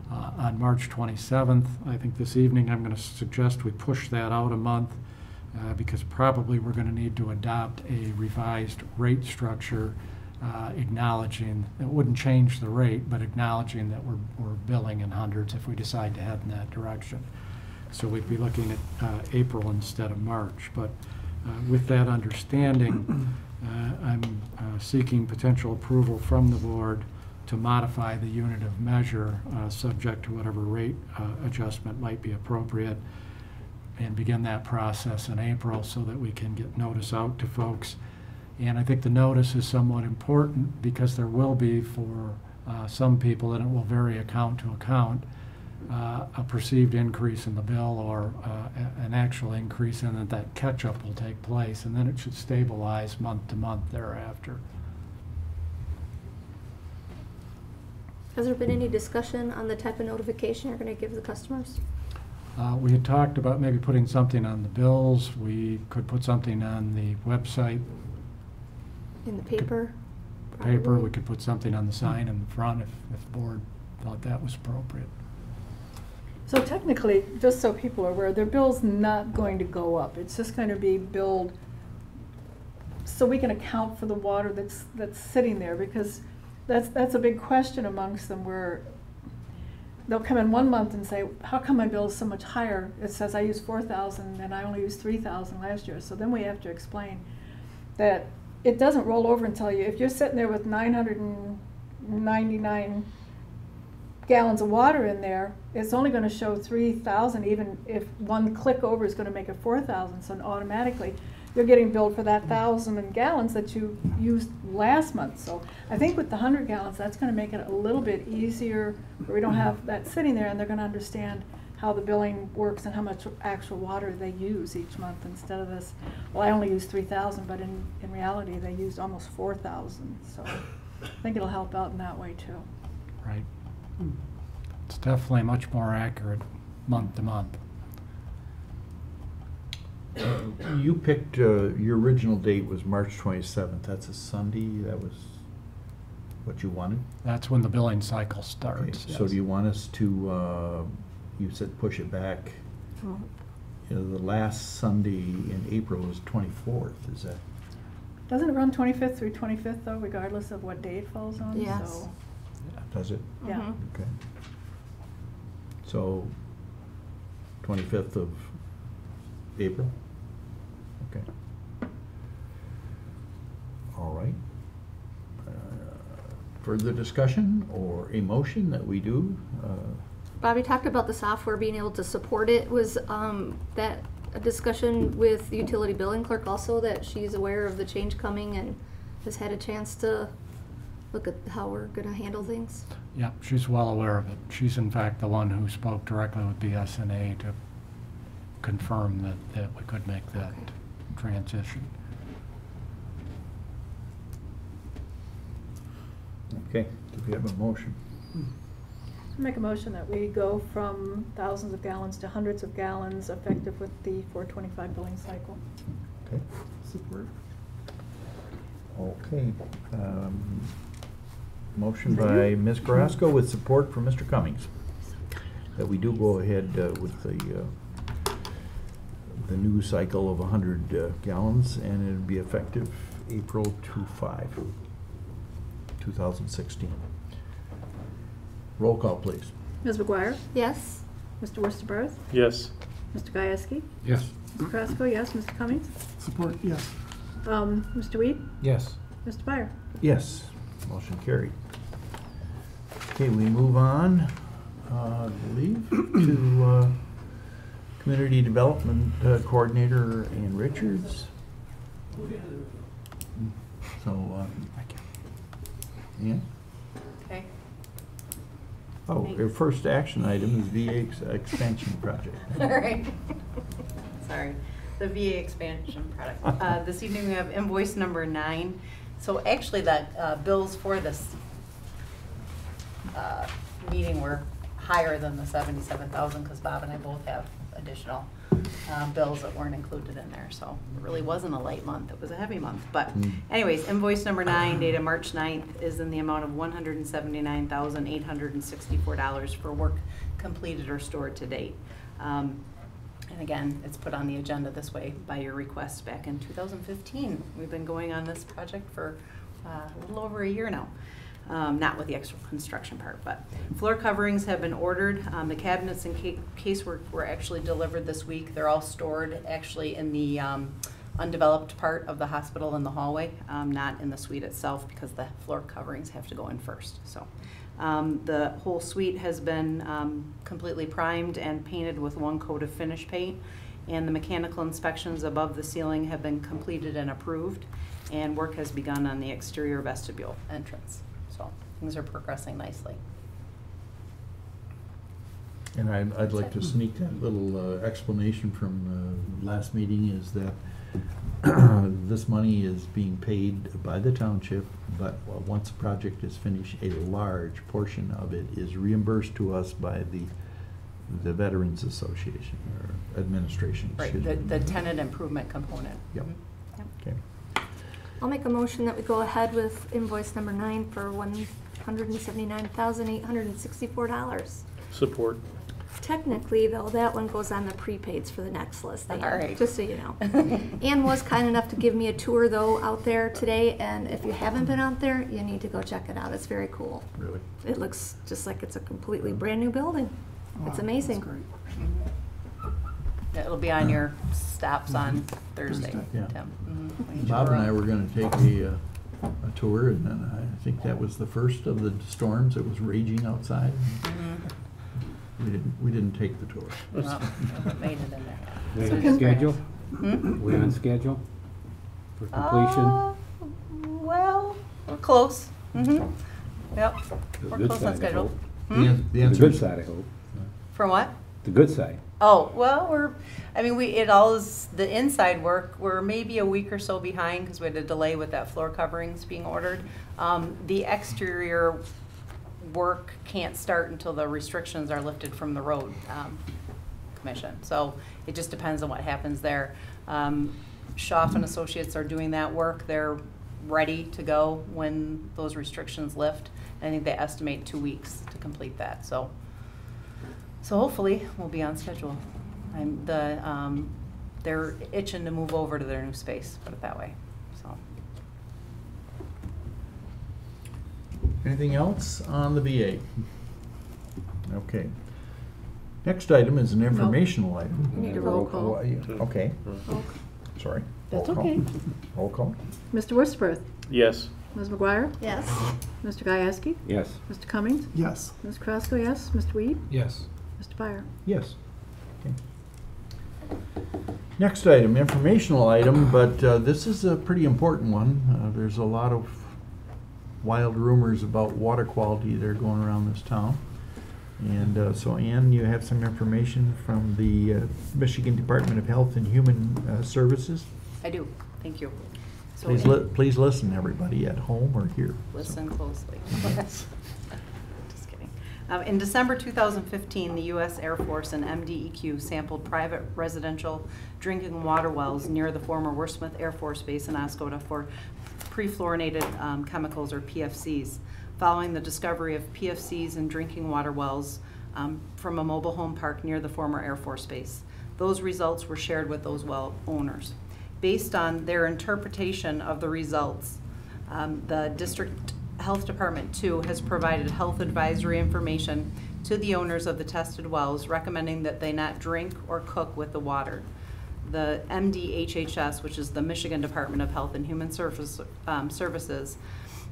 on March 27th. I think this evening I'm going to suggest we push that out a month uh, because probably we're going to need to adopt a revised rate structure uh, acknowledging, it wouldn't change the rate, but acknowledging that we're, we're billing in hundreds if we decide to head in that direction. So we'd be looking at uh, April instead of March. But uh, with that understanding, uh, I'm uh, seeking potential approval from the board to modify the unit of measure, uh, subject to whatever rate uh, adjustment might be appropriate, and begin that process in April so that we can get notice out to folks. And I think the notice is somewhat important because there will be for uh, some people, and it will vary account to account, uh, a perceived increase in the bill or uh, an actual increase, and that that catch-up will take place, and then it should stabilize month to month thereafter. Has there been any discussion on the type of notification you're gonna give the customers? Uh, We had talked about maybe putting something on the bills. We could put something on the website, In the paper? paper. probably? We could put something on the sign in the front if, if the board thought that was appropriate. So technically, just so people are aware, their bill's not going to go up. It's just going to be billed so we can account for the water that's, that's sitting there, because that's, that's a big question amongst them where they'll come in one month and say, how come my bill is so much higher? It says I used four thousand and I only used three thousand last year. So then we have to explain that it doesn't roll over and tell you, if you're sitting there with nine hundred and ninety-nine gallons of water in there, it's only gonna show three thousand, even if one click over is gonna make it four thousand, so automatically, you're getting billed for that thousand gallons that you used last month, so I think with the hundred gallons, that's gonna make it a little bit easier, where we don't have mm-hmm. that sitting there, and they're gonna understand how the billing works and how much actual water they use each month, instead of this, well, I only use three thousand, but in, in reality, they used almost four thousand, so I think it'll help out in that way too. Right. Hmm. It's definitely much more accurate month to month. You picked, uh, your original date was March 27th. That's a Sunday. That was, what you wanted? That's when the billing cycle Okay, starts. So yes. do you want us to, uh, you said push it back, Oh, you know, the last Sunday in April is twenty-fourth, is that? Doesn't it run twenty-fifth through twenty-fifth though, regardless of what day it falls on? Yes. So, Does it? Yeah. Mhm. Okay. So, twenty-fifth of April? Okay. All right. Uh, Further discussion or a motion that we do? Uh, Bobby talked about the software being able to support it. Was um, that a discussion with the utility billing clerk also that she's aware of the change coming and has had a chance to look at how we're gonna handle things? Yeah, she's well aware of it. She's in fact the one who spoke directly with BS&A to confirm that, that we could make that Okay. transition. Okay, do we have a motion? make a motion that we go from thousands of gallons to hundreds of gallons effective with the four twenty-five billing cycle. Okay. Support. Okay. um, Motion by Ms. Carrasco with support from Mr. Cummings. That we do go ahead uh, with the, uh, the new cycle of hundred uh, gallons and it'll be effective April two five, two thousand sixteen. Roll call, please. Ms. McGuire? Yes. Mr. Wusterbarth? Yes. Mr. Gieske? Yes. Mr. Carrasco, yes. Mr. Cummings? Support, yes. Um, Mr. Weed? Yes. Mr. Byer? Yes, motion carried. Okay, we move on, uh, I believe, to uh, Community Development uh, Coordinator Ann Richards. So, uh, Ann? Okay. Oh, your first action item is VA expansion project. All right. Sorry. The VA expansion project. Uh, This evening, we have invoice number nine. So actually, the uh, bills for this uh, meeting were higher than the seventy-seven thousand, because Bob and I both have additional um, bills that weren't included in there. So it really wasn't a light month, it was a heavy month. But Mm. anyways, invoice number nine dated March 9th is in the amount of one hundred and seventy-nine thousand, eight hundred and sixty-four dollars for work completed or stored to date. Um, And again, it's put on the agenda this way by your request back in 2015. We've been going on this project for uh, a little over a year now. Um, Not with the extra construction part, but floor coverings have been ordered. Um, The cabinets and ca- casework were actually delivered this week. They're all stored actually in the um, undeveloped part of the hospital in the hallway, um, not in the suite itself because the floor coverings have to go in first, so. Um, the whole suite has been, um, completely primed and painted with one coat of finish paint. And the mechanical inspections above the ceiling have been completed and approved. And work has begun on the exterior vestibule entrance. So things are progressing nicely. And I'd, I'd like to sneak that little uh, explanation from uh, last meeting is that this money is being paid by the township, but uh, once the project is finished, a large portion of it is reimbursed to us by the, the Veterans Association or Administration. Right, the, the tenant improvement component. Yep. Yep. Okay. I'll make a motion that we go ahead with invoice number nine for one hundred and seventy-nine thousand, eight hundred and sixty-four dollars. Support. Technically, though, that one goes on the prepaids for the next list, All right. just so you know. Ann was kind enough to give me a tour, though, out there today, and if you haven't been out there, you need to go check it out. It's very cool. Really? It looks just like it's a completely brand-new building. It's amazing. It'll be on your stops on Thursday, Tim. Yeah. When you Bob and I were gonna take a, uh, a tour, and then I think that was the first of the storms that was raging outside. Mhm. We didn't, we didn't take the tour. Well, Made it in there. We So on schedule? Hmm? We on schedule for completion? Uh, Well, we're close. Mm-hmm. Yep, The we're good close side, on I schedule. hope. The Hmm? an- the The answer good is- side, I hope. For what? The good side. Oh, well, we're, I mean, we, it all is, the inside work, we're maybe a week or so behind because we had a delay with that floor coverings being ordered. Um, the exterior work can't start until the restrictions are lifted from the road, um, commission. So it just depends on what happens there. Um, Schaff and Associates are doing that work. They're ready to go when those restrictions lift. I think they estimate two weeks to complete that, so. So hopefully, we'll be on schedule. I'm, the, um, they're itching to move over to their new space, put it that way, so. Anything else on the VA? Okay. Next item is an informational item. Need a roll call. Okay, sorry. That's Roll call. okay. Roll call. Mr. Wusterbarth? Yes. Ms. McGuire? Yes. Mr. Gieske? Yes. Mr. Cummings? Yes. Ms. Crosco, yes. Mr. Weed? Yes. Mr. Byer? Yes. Okay. Next item, informational item, but uh, this is a pretty important one. Uh, There's a lot of wild rumors about water quality that are going around this town. And uh, so Ann, you have some information from the uh, Michigan Department of Health and Human uh, Services? I do, thank you. So Please, li- please listen, everybody, at home or here. Listen closely. Just kidding. Um, In December 2015, the U.S. Air Force and MDEQ sampled private residential drinking water wells near the former Wurtsmith Air Force Base in Oscoda for perfluorinated um, chemicals, or PFCs. Following the discovery of PFCs in drinking water wells um, from a mobile home park near the former Air Force Base. Those results were shared with those well owners. Based on their interpretation of the results, um, The district health department, too, has provided health advisory information to the owners of the tested wells, recommending that they not drink or cook with the water. The MDHHS, which is the Michigan Department of Health and Human Service- um, Services,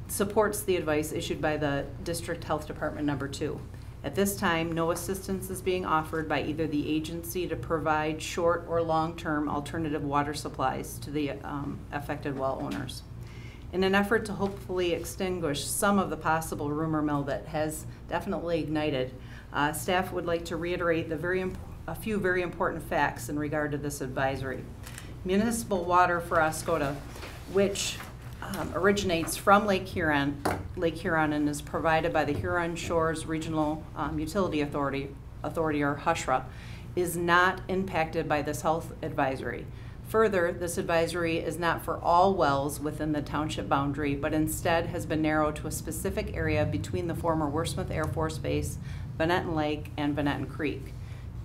supports the advice issued by the District Health Department Number Two. At this time, no assistance is being offered by either the agency to provide short or long-term alternative water supplies to the um, affected well owners. In an effort to hopefully extinguish some of the possible rumor mill that has definitely ignited, uh, staff would like to reiterate the very, a few very important facts in regard to this advisory. Municipal water for Oscoda, which um, originates from Lake Huron, Lake Huron, and is provided by the Huron Shores Regional um, Utility Authority, Authority or HUSHRA, is not impacted by this health advisory. Further, this advisory is not for all wells within the township boundary, but instead has been narrowed to a specific area between the former Wurtsmith Air Force Base, Van Etten Lake, and Van Etten Creek.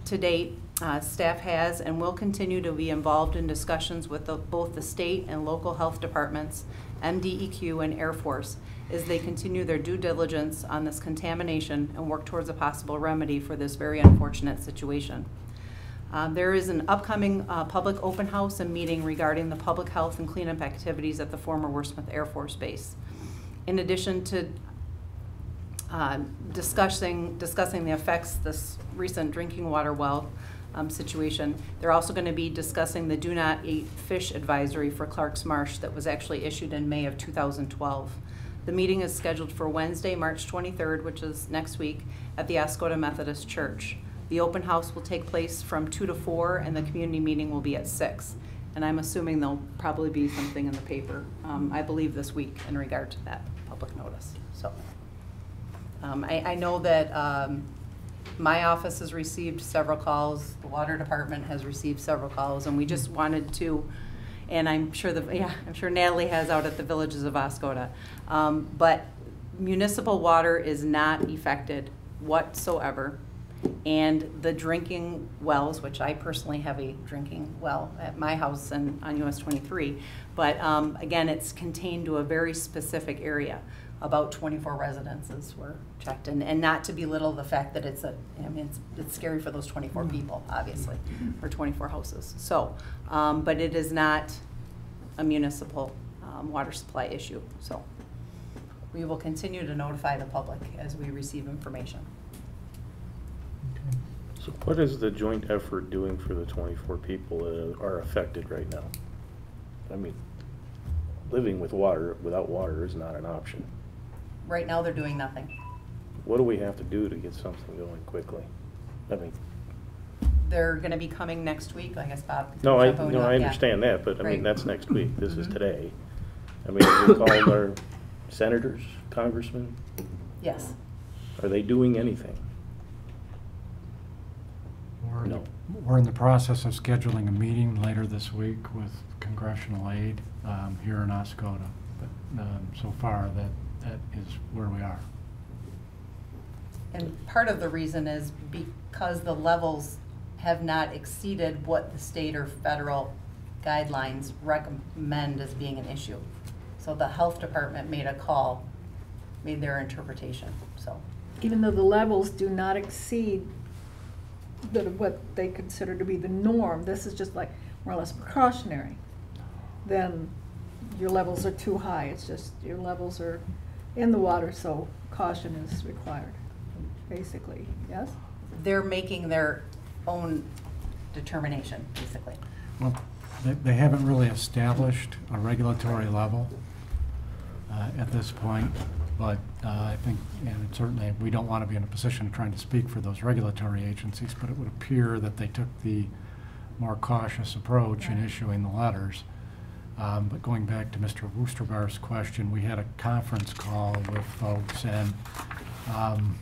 To date, uh, staff has and will continue to be involved in discussions with the- both the state and local health departments, MDEQ, and Air Force as they continue their due diligence on this contamination and work towards a possible remedy for this very unfortunate situation. Um, There is an upcoming uh, public open house and meeting regarding the public health and cleanup activities at the former Wurtsmith Air Force Base. In addition to uh, discussing, discussing the effects this recent drinking water well um, situation. They're also going to be discussing the do not eat fish advisory for Clark's Marsh that was actually issued in May of 2012. The meeting is scheduled for Wednesday, March 23rd, which is next week, at the Oscoda Methodist Church. The open house will take place from 2 to 4, and the community meeting will be at 6. And I'm assuming there'll probably be something in the paper, um, I believe this week, in regard to that public notice, so. Um, I, I know that, um, my office has received several calls, the water department has received several calls, and we just wanted to, and I'm sure the, yeah, I'm sure Natalie has out at the villages of Oscoda. Um, but municipal water is not affected whatsoever. And the drinking wells, which I personally have a drinking well at my house and on US twenty-three, but, um, again, it's contained to a very specific area. About twenty-four residences were checked, and, and not to belittle the fact that it's a, I mean, it's, it's scary for those twenty-four people, obviously, for twenty-four houses. So, um, but it is not a municipal, um, water supply issue, so. We will continue to notify the public as we receive information. So what is the joint effort doing for the twenty-four people that are affected right now? I mean, living with water, without water is not an option. Right now, they're doing nothing. What do we have to do to get something going quickly? I mean, They're gonna be coming next week, I guess Bob. no, I, jump no, I yeah. understand that, but I Right. mean, that's next week. This is Mhm. today. I mean, have we called our senators, congressmen? Yes. Are they doing anything? We're in the- No. We're in the process of scheduling a meeting later this week with congressional aid um, here in Oscoda. But um, so far, that, that is where we are. And part of the reason is because the levels have not exceeded what the state or federal guidelines recommend as being an issue. So the health department made a call, made their interpretation, so. Even though the levels do not exceed the, what they consider to be the norm, this is just like more or less precautionary, then your levels are too high. It's just, your levels are in the water, so caution is required, basically, yes? They're making their own determination, basically. Well, they, they haven't really established a regulatory level uh, at this point, but uh, I think, and certainly, we don't want to be in a position of trying to speak for those regulatory agencies, but it would appear that they took the more cautious approach in issuing the letters. Um, But going back to Mr. Wusterbarth's question, we had a conference call with folks, and um,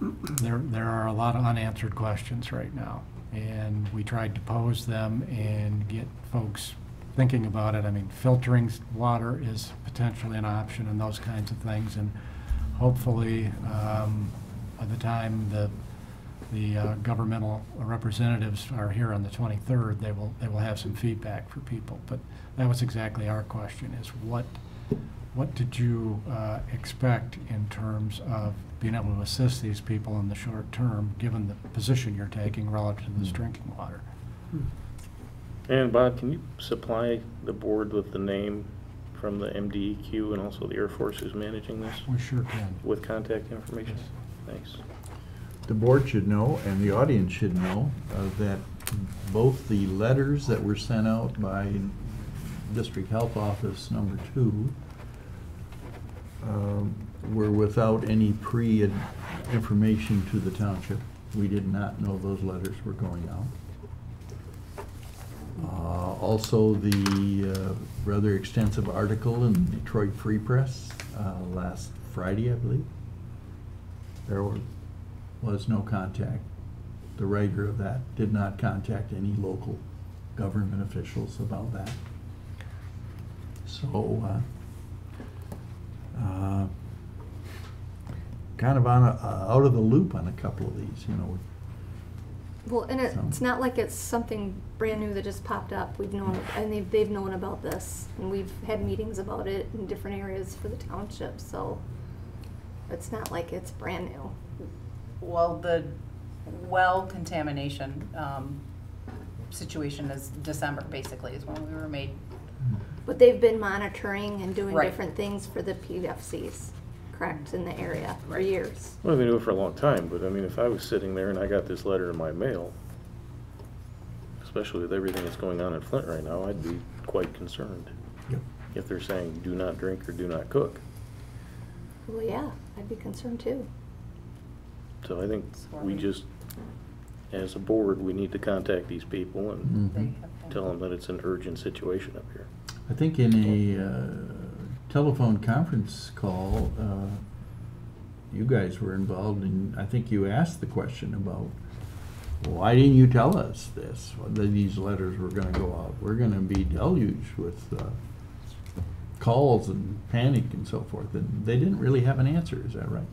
there, there are a lot of unanswered questions right now. And we tried to pose them and get folks thinking about it. I mean, filtering water is potentially an option and those kinds of things. And hopefully, um, by the time the, the uh, governmental representatives are here on the 23rd, they will, they will have some feedback for people. But that was exactly our question, is what, what did you uh, expect in terms of being able to assist these people in the short term, given the position you're taking relative to this drinking water? And Bob, can you supply the board with the name from the MDEQ and also the Air Force who's managing this We sure can. with contact information? Thanks. The board should know, and the audience should know, uh, that both the letters that were sent out by District Health Office number two um, were without any pre-information to the township. We did not know those letters were going out. Also, the uh, rather extensive article in Detroit Free Press uh, last Friday, I believe. There were, was no contact. The writer of that did not contact any local government officials about that. So, uh, uh, kind of on a, uh, out of the loop on a couple of these, you know. Well, and it- So- it's not like it's something brand new that just popped up. We've known, and they've, they've known about this, and we've had meetings about it in different areas for the township, so it's not like it's brand new. Well, the well contamination, um, situation is December, basically, is when we were made But they've been monitoring and doing Right. different things for the PFCs, correct, in the area for years. Well, they've been doing it for a long time, but I mean, if I was sitting there and I got this letter in my mail, especially with everything that's going on in Flint right now, I'd be quite concerned. Yep. If they're saying, do not drink or do not cook. Well, yeah, I'd be concerned too. So I think we we- just, as a board, we need to contact these people and They Mhm. tell them that it's an urgent situation up here. I think in a uh, telephone conference call, uh, you guys were involved and I think you asked the question about, why didn't you tell us this, that these letters were gonna go out? We're gonna be deluged with uh, calls and panic and so forth, and they didn't really have an answer, is that right?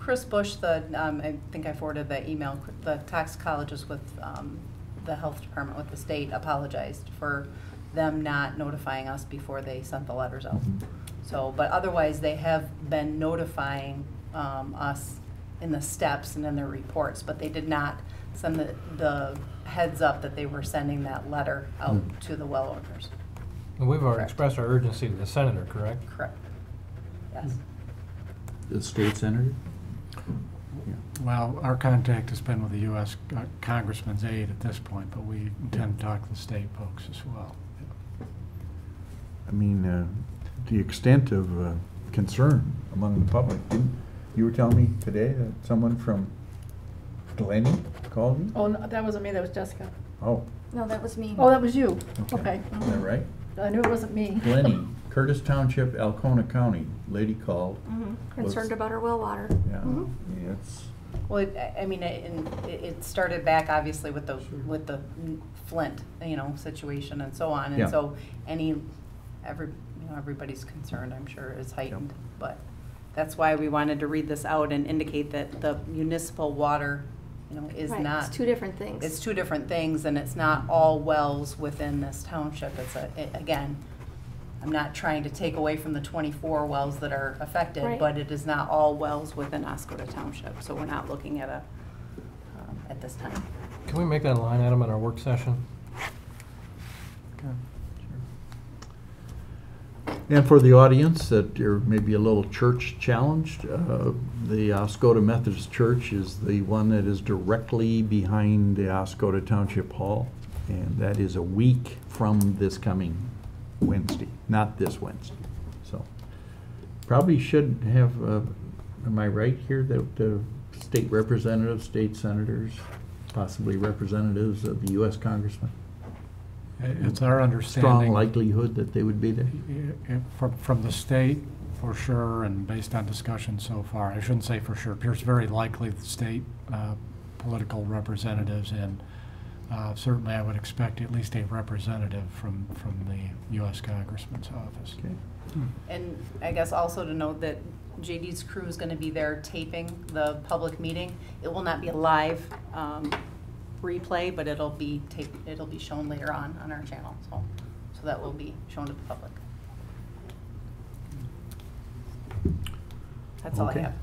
Chris Bush, the, um, I think I forwarded the email, the toxicologist with, um, the health department with the state apologized for them not notifying us before they sent the letters out. So, but otherwise, they have been notifying, um, us in the steps and in their reports, but they did not send the, the heads up that they were sending that letter out Hmm. to the well owners. And we've already Correct. expressed our urgency to the senator, correct? Correct. Yes. The state senator? Yeah. Well, our contact has been with the U.S. Congressman's aide at this point, but we intend to talk to the state folks as well. I mean, uh, the extent of uh, concern among the public. Didn't- You were telling me today that someone from Delaney called you? Oh, no, that wasn't me, that was Jessica. Oh, No, that was me. Oh, that was you, okay. okay. Is that right? I knew it wasn't me. Delaney, Curtis Township, Alcona County, lady called. Mhm. Concerned about our well water. Yeah, Mhm. yeah, it's, Well, it- I I mean, it, and it it started back obviously with the, with the Flint, you know, situation and so on. Yeah. And so any, every, you know, know, everybody's concern, I'm sure, is heightened. But that's why we wanted to read this out and indicate that the municipal water, you know, is Right, not. It's two different things. It's two different things, and it's not all wells within this township. It's a, a- again, I'm not trying to take away from the twenty-four wells that are affected, Right. but it is not all wells within Oscoda Township, so we're not looking at a, um, at this time. Can we make that a line item in our work session? And for the audience that are maybe a little church challenged, uh, the Oscoda Methodist Church is the one that is directly behind the Oscoda Township Hall. And that is a week from this coming Wednesday, not this Wednesday. So probably should have, uh, am I right here, that the state representatives, state senators, possibly representatives of the US congressman? It's our understanding. Strong likelihood that they would be there? Yeah, From, from the state, for sure, and based on discussion so far, I shouldn't say for sure, appears very likely the state uh, political representatives, and uh, certainly I would expect at least a representative from, from the U.S. Congressman's office. Okay. And I guess also to note that JD's crew is gonna be there taping the public meeting. It will not be a live, um, replay, but it'll be taped, it'll be shown later on, on our channel, so, so that will be shown to the public. That's all I Okay. have.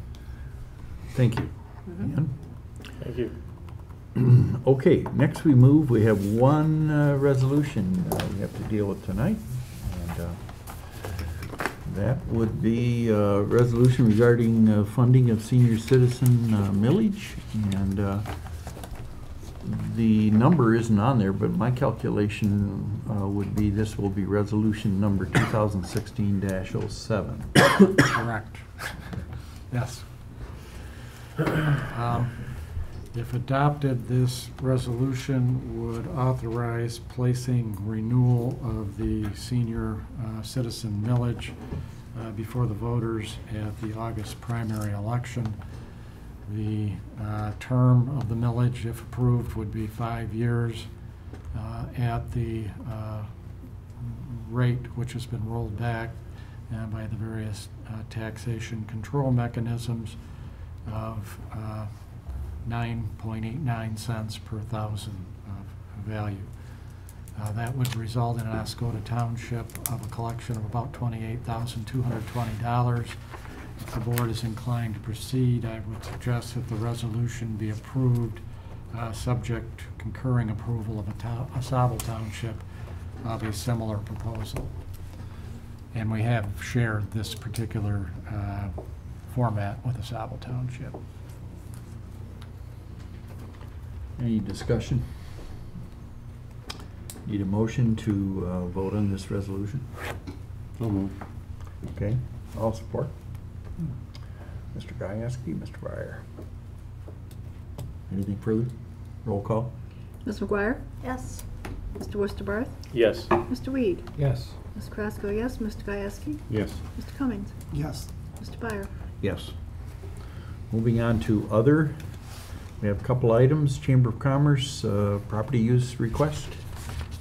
Thank you. Mhm. Ian? Thank you. Okay, next we move, we have one uh, resolution uh, we have to deal with tonight. and uh, That would be a resolution regarding uh, funding of senior citizen uh, millage. And uh, the number isn't on there, but my calculation uh, would be, this will be resolution number 2016-07. Correct. Yes. Um, If adopted, this resolution would authorize placing renewal of the senior uh, citizen millage uh, before the voters at the August primary election. The uh, term of the millage, if approved, would be five years uh, at the uh, rate which has been rolled back uh, by the various uh, taxation control mechanisms of uh, 9.89 cents per thousand of value. That would result in an Oscoda Township of a collection of about $28,220. If the board is inclined to proceed, I would suggest that the resolution be approved, uh, subject to concurring approval of a town- AuSable Township of a similar proposal. And we have shared this particular uh, format with the AuSable Township. Any discussion? Need a motion to uh, vote on this resolution? Okay, all support. Mr. Gieske, Mr. Breyer. Anything further? Roll call? Ms. McGuire? Yes. Mr. Wusterbarth? Yes. Mr. Weed? Yes. Ms. Krasko, yes. Mr. Gieske? Yes. Mr. Cummings? Yes. Mr. Byer? Yes. Moving on to other, we have a couple items, Chamber of Commerce, uh, property use request.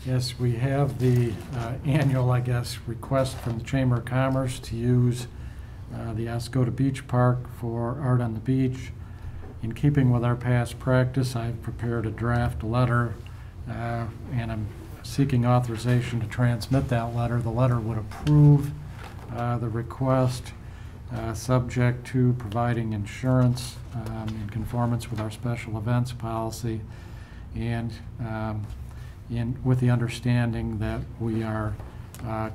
Yes, we have the uh, annual, I guess, request from the Chamber of Commerce to use uh, the Oscoda Beach Park for Art on the Beach. In keeping with our past practice, I've prepared a draft letter, uh, and I'm seeking authorization to transmit that letter. The letter would approve uh, the request, uh, subject to providing insurance um, in conformance with our special events policy, and um, in, with the understanding that we are uh,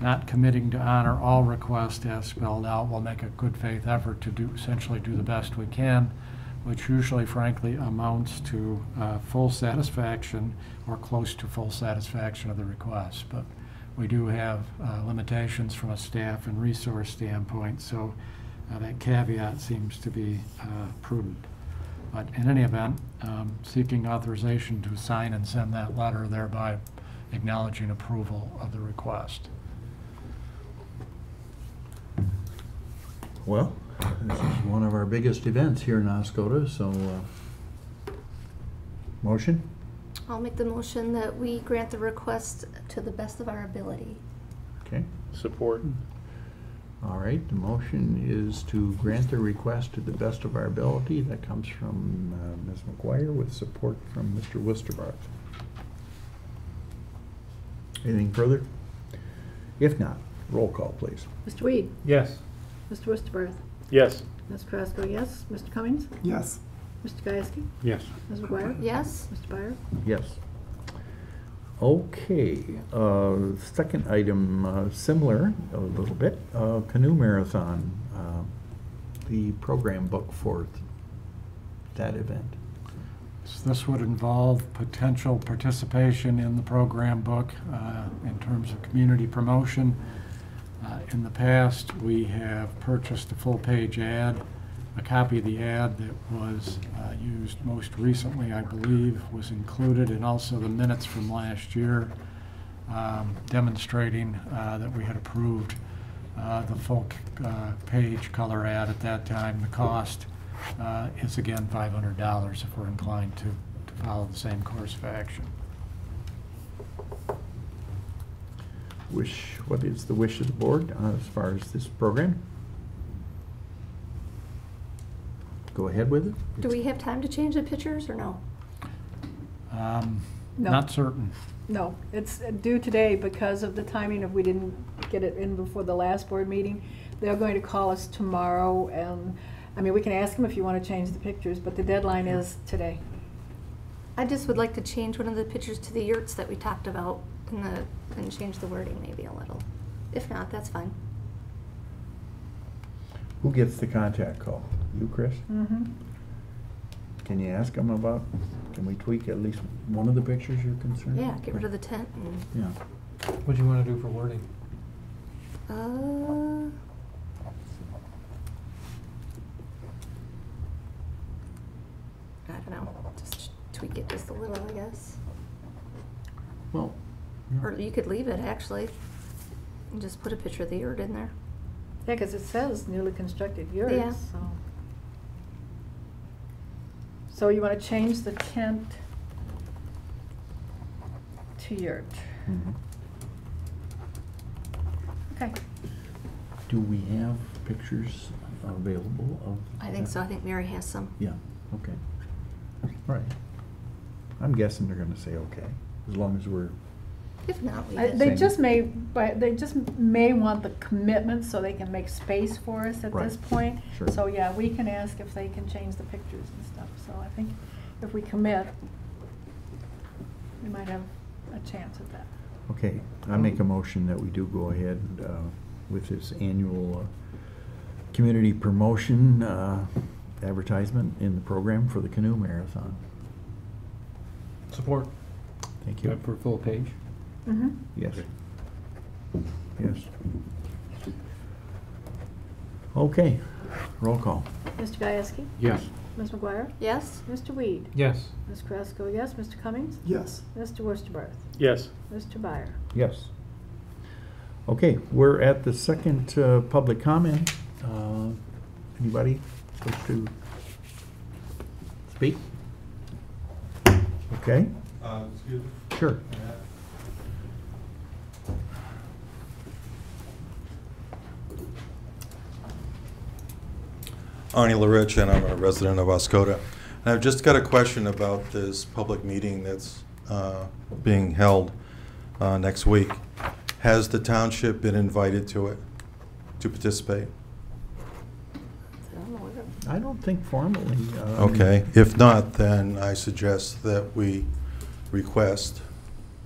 not committing to honor all requests as spelled out. We'll make a good faith effort to do, essentially do the best we can, which usually frankly amounts to uh, full satisfaction or close to full satisfaction of the request. But we do have uh, limitations from a staff and resource standpoint, so uh, that caveat seems to be uh, prudent. But in any event, um, seeking authorization to sign and send that letter, thereby acknowledging approval of the request. Well, this is one of our biggest events here in Oscoda, so, uh, motion? I'll make the motion that we grant the request to the best of our ability. Okay, Support. All right, the motion is to grant the request to the best of our ability. That comes from uh, Ms. McGuire with support from Mr. Worcester. Anything further? If not, roll call, please. Mr. Weed? Yes. Mr. Worcester? Yes. Ms. Carrasco, yes. Mr. Cummings? Yes. Mr. Gieske? Yes. Ms. McGuire? Yes. Mr. Byer? Yes. Okay, uh, second item, uh, similar a little bit, uh, canoe marathon, uh, the program book for th- that event. So This would involve potential participation in the program book uh, in terms of community promotion. Uh, In the past, we have purchased a full-page ad. A copy of the ad that was uh, used most recently, I believe, was included, and also the minutes from last year um, demonstrating uh, that we had approved uh, the full uh, page color ad at that time. The cost uh, is again $500 if we're inclined to, to follow the same course of action. Wish, what is the wish of the board uh, as far as this program? Go ahead with it? Do we have time to change the pictures or no? Um, No. Not certain. No, it's due today because of the timing of, we didn't get it in before the last board meeting. They're going to call us tomorrow and, I mean, we can ask them if you want to change the pictures, but the deadline is today. I just would like to change one of the pictures to the yurts that we talked about in the, and change the wording maybe a little. If not, that's fine. Who gets the contact call? You, Chris? Mm-hmm. Can you ask them about, can we tweak at least one of the pictures you're concerned? Yeah, get rid of the tent and, Yeah. What do you want to do for wording? uh, I don't know, just tweak it just a little, I guess. Well. Or you could leave it, actually, and just put a picture of the yurt in there. Yeah, because it says newly constructed yurts, Yeah. so. So you want to change the tent to yurt. Mhm. Okay. Do we have pictures available of? I think that? so, I think Mary has some. Yeah, okay. All right. I'm guessing they're gonna say okay, as long as we're, If not, leave I- it. They Same. just may, but they just may want the commitment so they can make space for us at Right. this point. Sure. So, yeah, we can ask if they can change the pictures and stuff, so I think if we commit, we might have a chance at that. okay, I make a motion that we do go ahead uh, with this annual uh, community promotion uh, advertisement in the program for the canoe marathon. Support. Thank you. For full page? Mm-hmm. Yes. Yes. Okay, roll call. Mr. Gieske? Yes. Ms. McGuire? Yes? Mr. Weed? Yes. Ms. Carrasco, yes. Mr. Cummings? Yes. Mr. Worcester? Yes. Mr. Byer? Yes. Okay, we're at the second uh, public comment. Uh, Anybody wish to speak? Okay, Uh, excuse me? sure. Arnie LaRich, and I'm a resident of Oscoda. And I've just got a question about this public meeting that's uh, being held uh, next week. Has the township been invited to it, to participate? I don't know whether- I don't think formally. um, Okay, if not, then I suggest that we request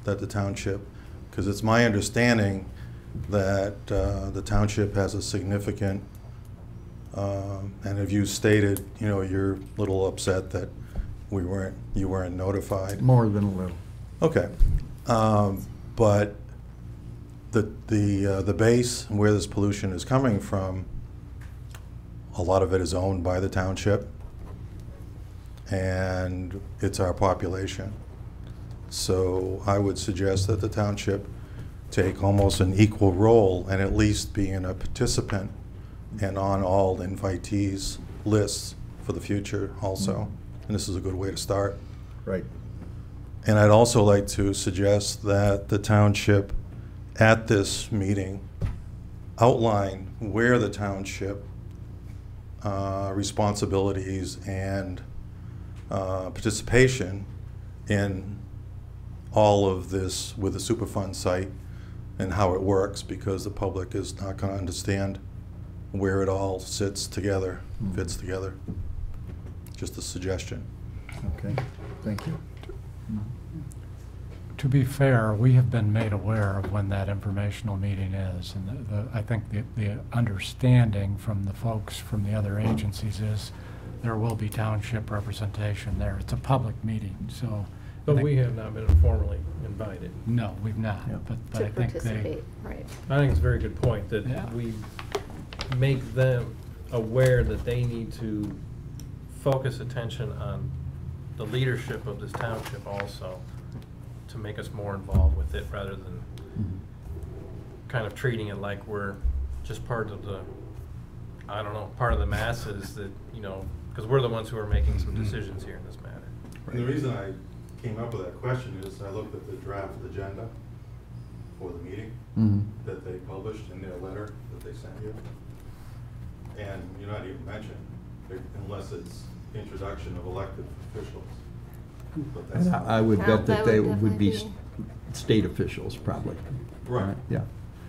that the township, because it's my understanding that uh, the township has a significant, um, and if you stated, you know, you're a little upset that we weren't, you weren't notified. More than a little. Okay, um, but the, the, uh, the base, where this pollution is coming from, a lot of it is owned by the township, and it's our population. So I would suggest that the township take almost an equal role and at least being a participant and on all invitees lists for the future also. And this is a good way to start. Right. And I'd also like to suggest that the township, at this meeting, outline where the township uh, responsibilities and uh, participation in all of this with the Superfund site and how it works, because the public is not going to understand where it all sits together, hmm. fits together. Just a suggestion. Okay, thank you. To be fair, we have been made aware of when that informational meeting is, and the- the, I think the, the understanding from the folks from the other agencies is there will be township representation there. It's a public meeting, so. But we have not been formally invited. No, we've not, Yeah. but, but I To think they, participate, right. I think it's a very good point Yeah. that we make them aware that they need to focus attention on the leadership of this township also, to make us more involved with it rather than kind of treating it like we're just part of the, I don't know, part of the masses that, you know, because we're the ones who are making some decisions here in this matter. And the reason I came up with that question is I looked at the draft agenda for the meeting Mhm. that they published in their letter that they sent you. And you're not even mentioned, unless it's introduction of elected officials. But that's And I I would Yeah, bet that that they would would be definitely state officials, probably. Right. Yeah.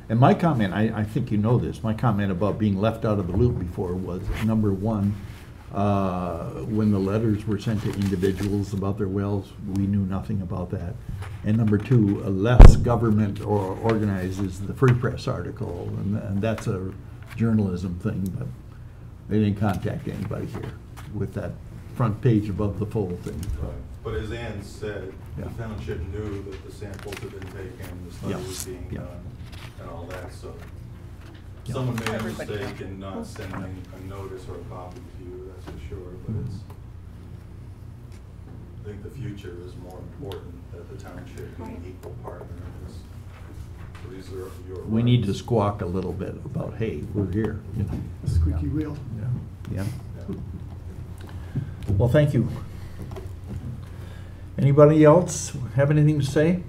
And my comment, I, I think you know this, my comment about being left out of the loop before was, number one, uh, when the letters were sent to individuals about their wells, we knew nothing about that. And number two, uh, less government or organizes the Free Press article, and, and that's a journalism thing, but they didn't contact anybody here with that front page above the fold thing. Right. But as Ann said, the Yeah. township knew that the samples had been taken, the study Yeah. was being Yeah. done, and all that, so. Yeah. Someone made a mistake knew. in not sending a notice or a copy to you, that's for sure, but mm-hmm. it's, I think the future is more important, that the township be an equal partner in this. So These are your We need to squawk a little bit about, hey, we're here, you know. Squeaky wheel. Yeah, yeah. Yeah. Well, thank you. Anybody else have anything to say?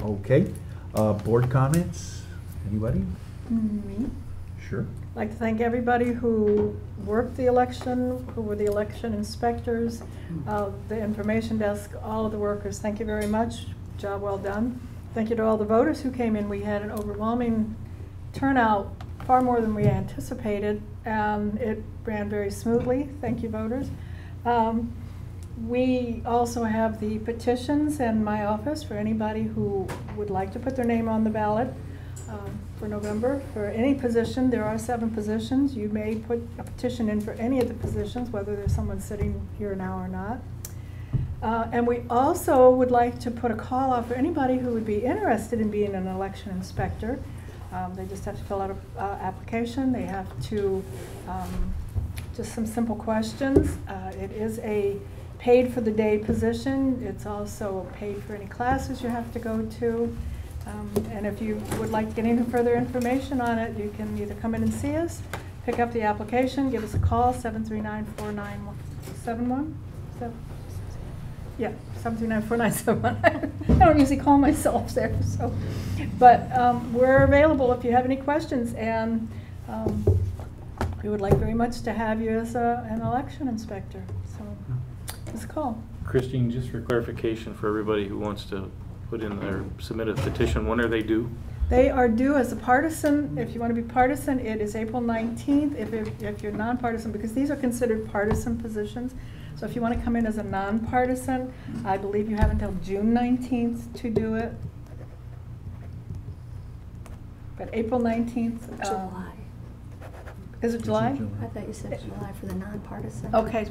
Okay, uh, board comments? Anybody? Me. Sure. I'd like to thank everybody who worked the election, who were the election inspectors, uh, the information desk, all of the workers. Thank you very much. Job well done. Thank you to all the voters who came in. We had an overwhelming turnout, far more than we anticipated. Um, It ran very smoothly. Thank you, voters. Um, We also have the petitions in my office for anybody who would like to put their name on the ballot um, for November. For any position, there are seven positions. You may put a petition in for any of the positions, whether there's someone sitting here now or not. Uh, And we also would like to put a call out for anybody who would be interested in being an election inspector. Um, They just have to fill out an application. They have to, um, just some simple questions. Uh, It is a paid-for-the-day position. It's also paid for any classes you have to go to. Um, And if you would like to get any further information on it, you can either come in and see us, pick up the application, give us a call, 739-4971. So- Yeah, 739-4971. I don't usually call myself there, so. But um, we're available if you have any questions, and um, we would like very much to have you as a- an election inspector. So, just call. Christine, just for clarification for everybody who wants to put in their, submit a petition, when are they due? They are due as a partisan, if you want to be partisan, it is April 19th, if, you're- if you're nonpartisan, because these are considered partisan positions. So if you want to come in as a nonpartisan, I believe you have until June 19th to do it. But April 19th. um, July. Is it July? I thought you said July for the nonpartisan. Okay,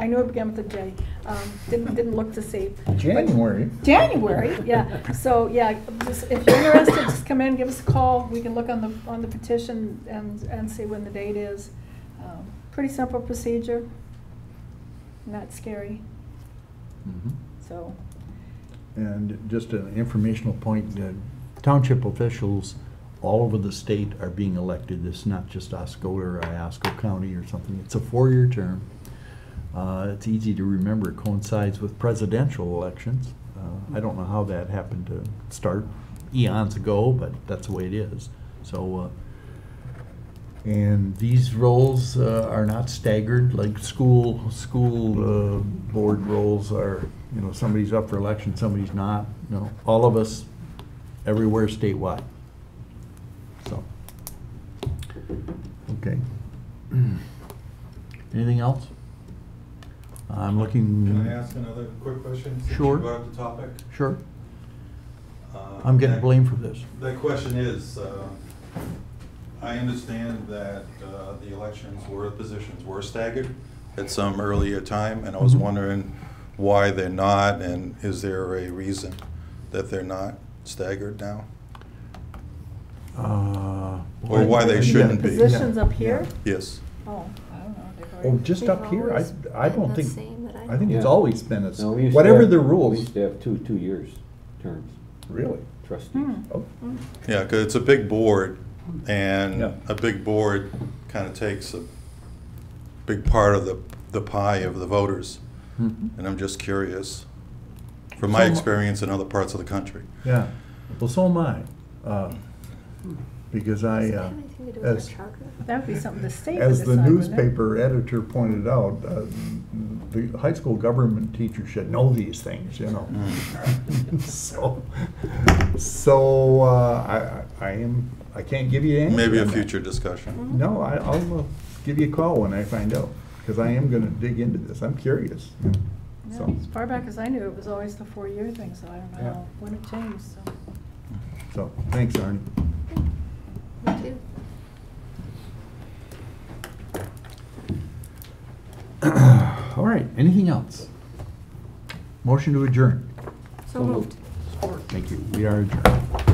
I knew it began with a J. Um, Didn't, didn't look to see. But- January. January, yeah. So, yeah, just, if you're interested, just come in, give us a call. We can look on the, on the petition and, and see when the date is. Um, Pretty simple procedure, not scary, Mhm. so. And just an informational point, uh, township officials all over the state are being elected. It's not just Oscoda or Iosco County or something. It's a four-year term. Uh, It's easy to remember, it coincides with presidential elections. Uh, I don't know how that happened to start eons ago, but that's the way it is. So, uh, and these roles uh, are not staggered like school, school uh, board roles are, you know, somebody's up for election, somebody's not. No, all of us, everywhere statewide. So, okay. Anything else? I'm looking. Can I ask another quick question? since you Sure. brought up the topic? Sure. Uh, I'm getting that- blamed for this. That question is, uh, I understand that uh, the elections were, positions were staggered at some earlier time, and I was Mhm. wondering why they're not, and is there a reason that they're not staggered now? Uh, Or why they shouldn't be. Positions up Yeah. here? Yes. Oh, I don't know. They've Oh, just They've up here, I, always I been don't the think, same that I I think it's know. always been, a s- No, we used to whatever have- the We rules. used to have two, two years terms, Really? trustees. Hmm. Oh, Yeah, because it's a big board, and Yeah. a big board kind of takes a big part of the, the pie of the voters. mhm. And I'm just curious, from my So- experience in other parts of the country. Yeah, well, so am I, uh, because I, uh, have anything to do with as. That would be something the state as the decide, newspaper editor pointed out, uh, the high school government teacher should know these things, you know? So, so, uh, I, I I am, I can't give you an answer. Maybe a on that. future discussion. No, I, I'll uh, give you a call when I find out, because I am gonna dig into this, I'm curious. Yeah, So, As far back as I knew, it was always the four-year thing, so I don't Yeah. know when it changed, so. so, thanks, Arnie. Me too. All right, anything else? Motion to adjourn. So moved. Thank you, we are adjourned.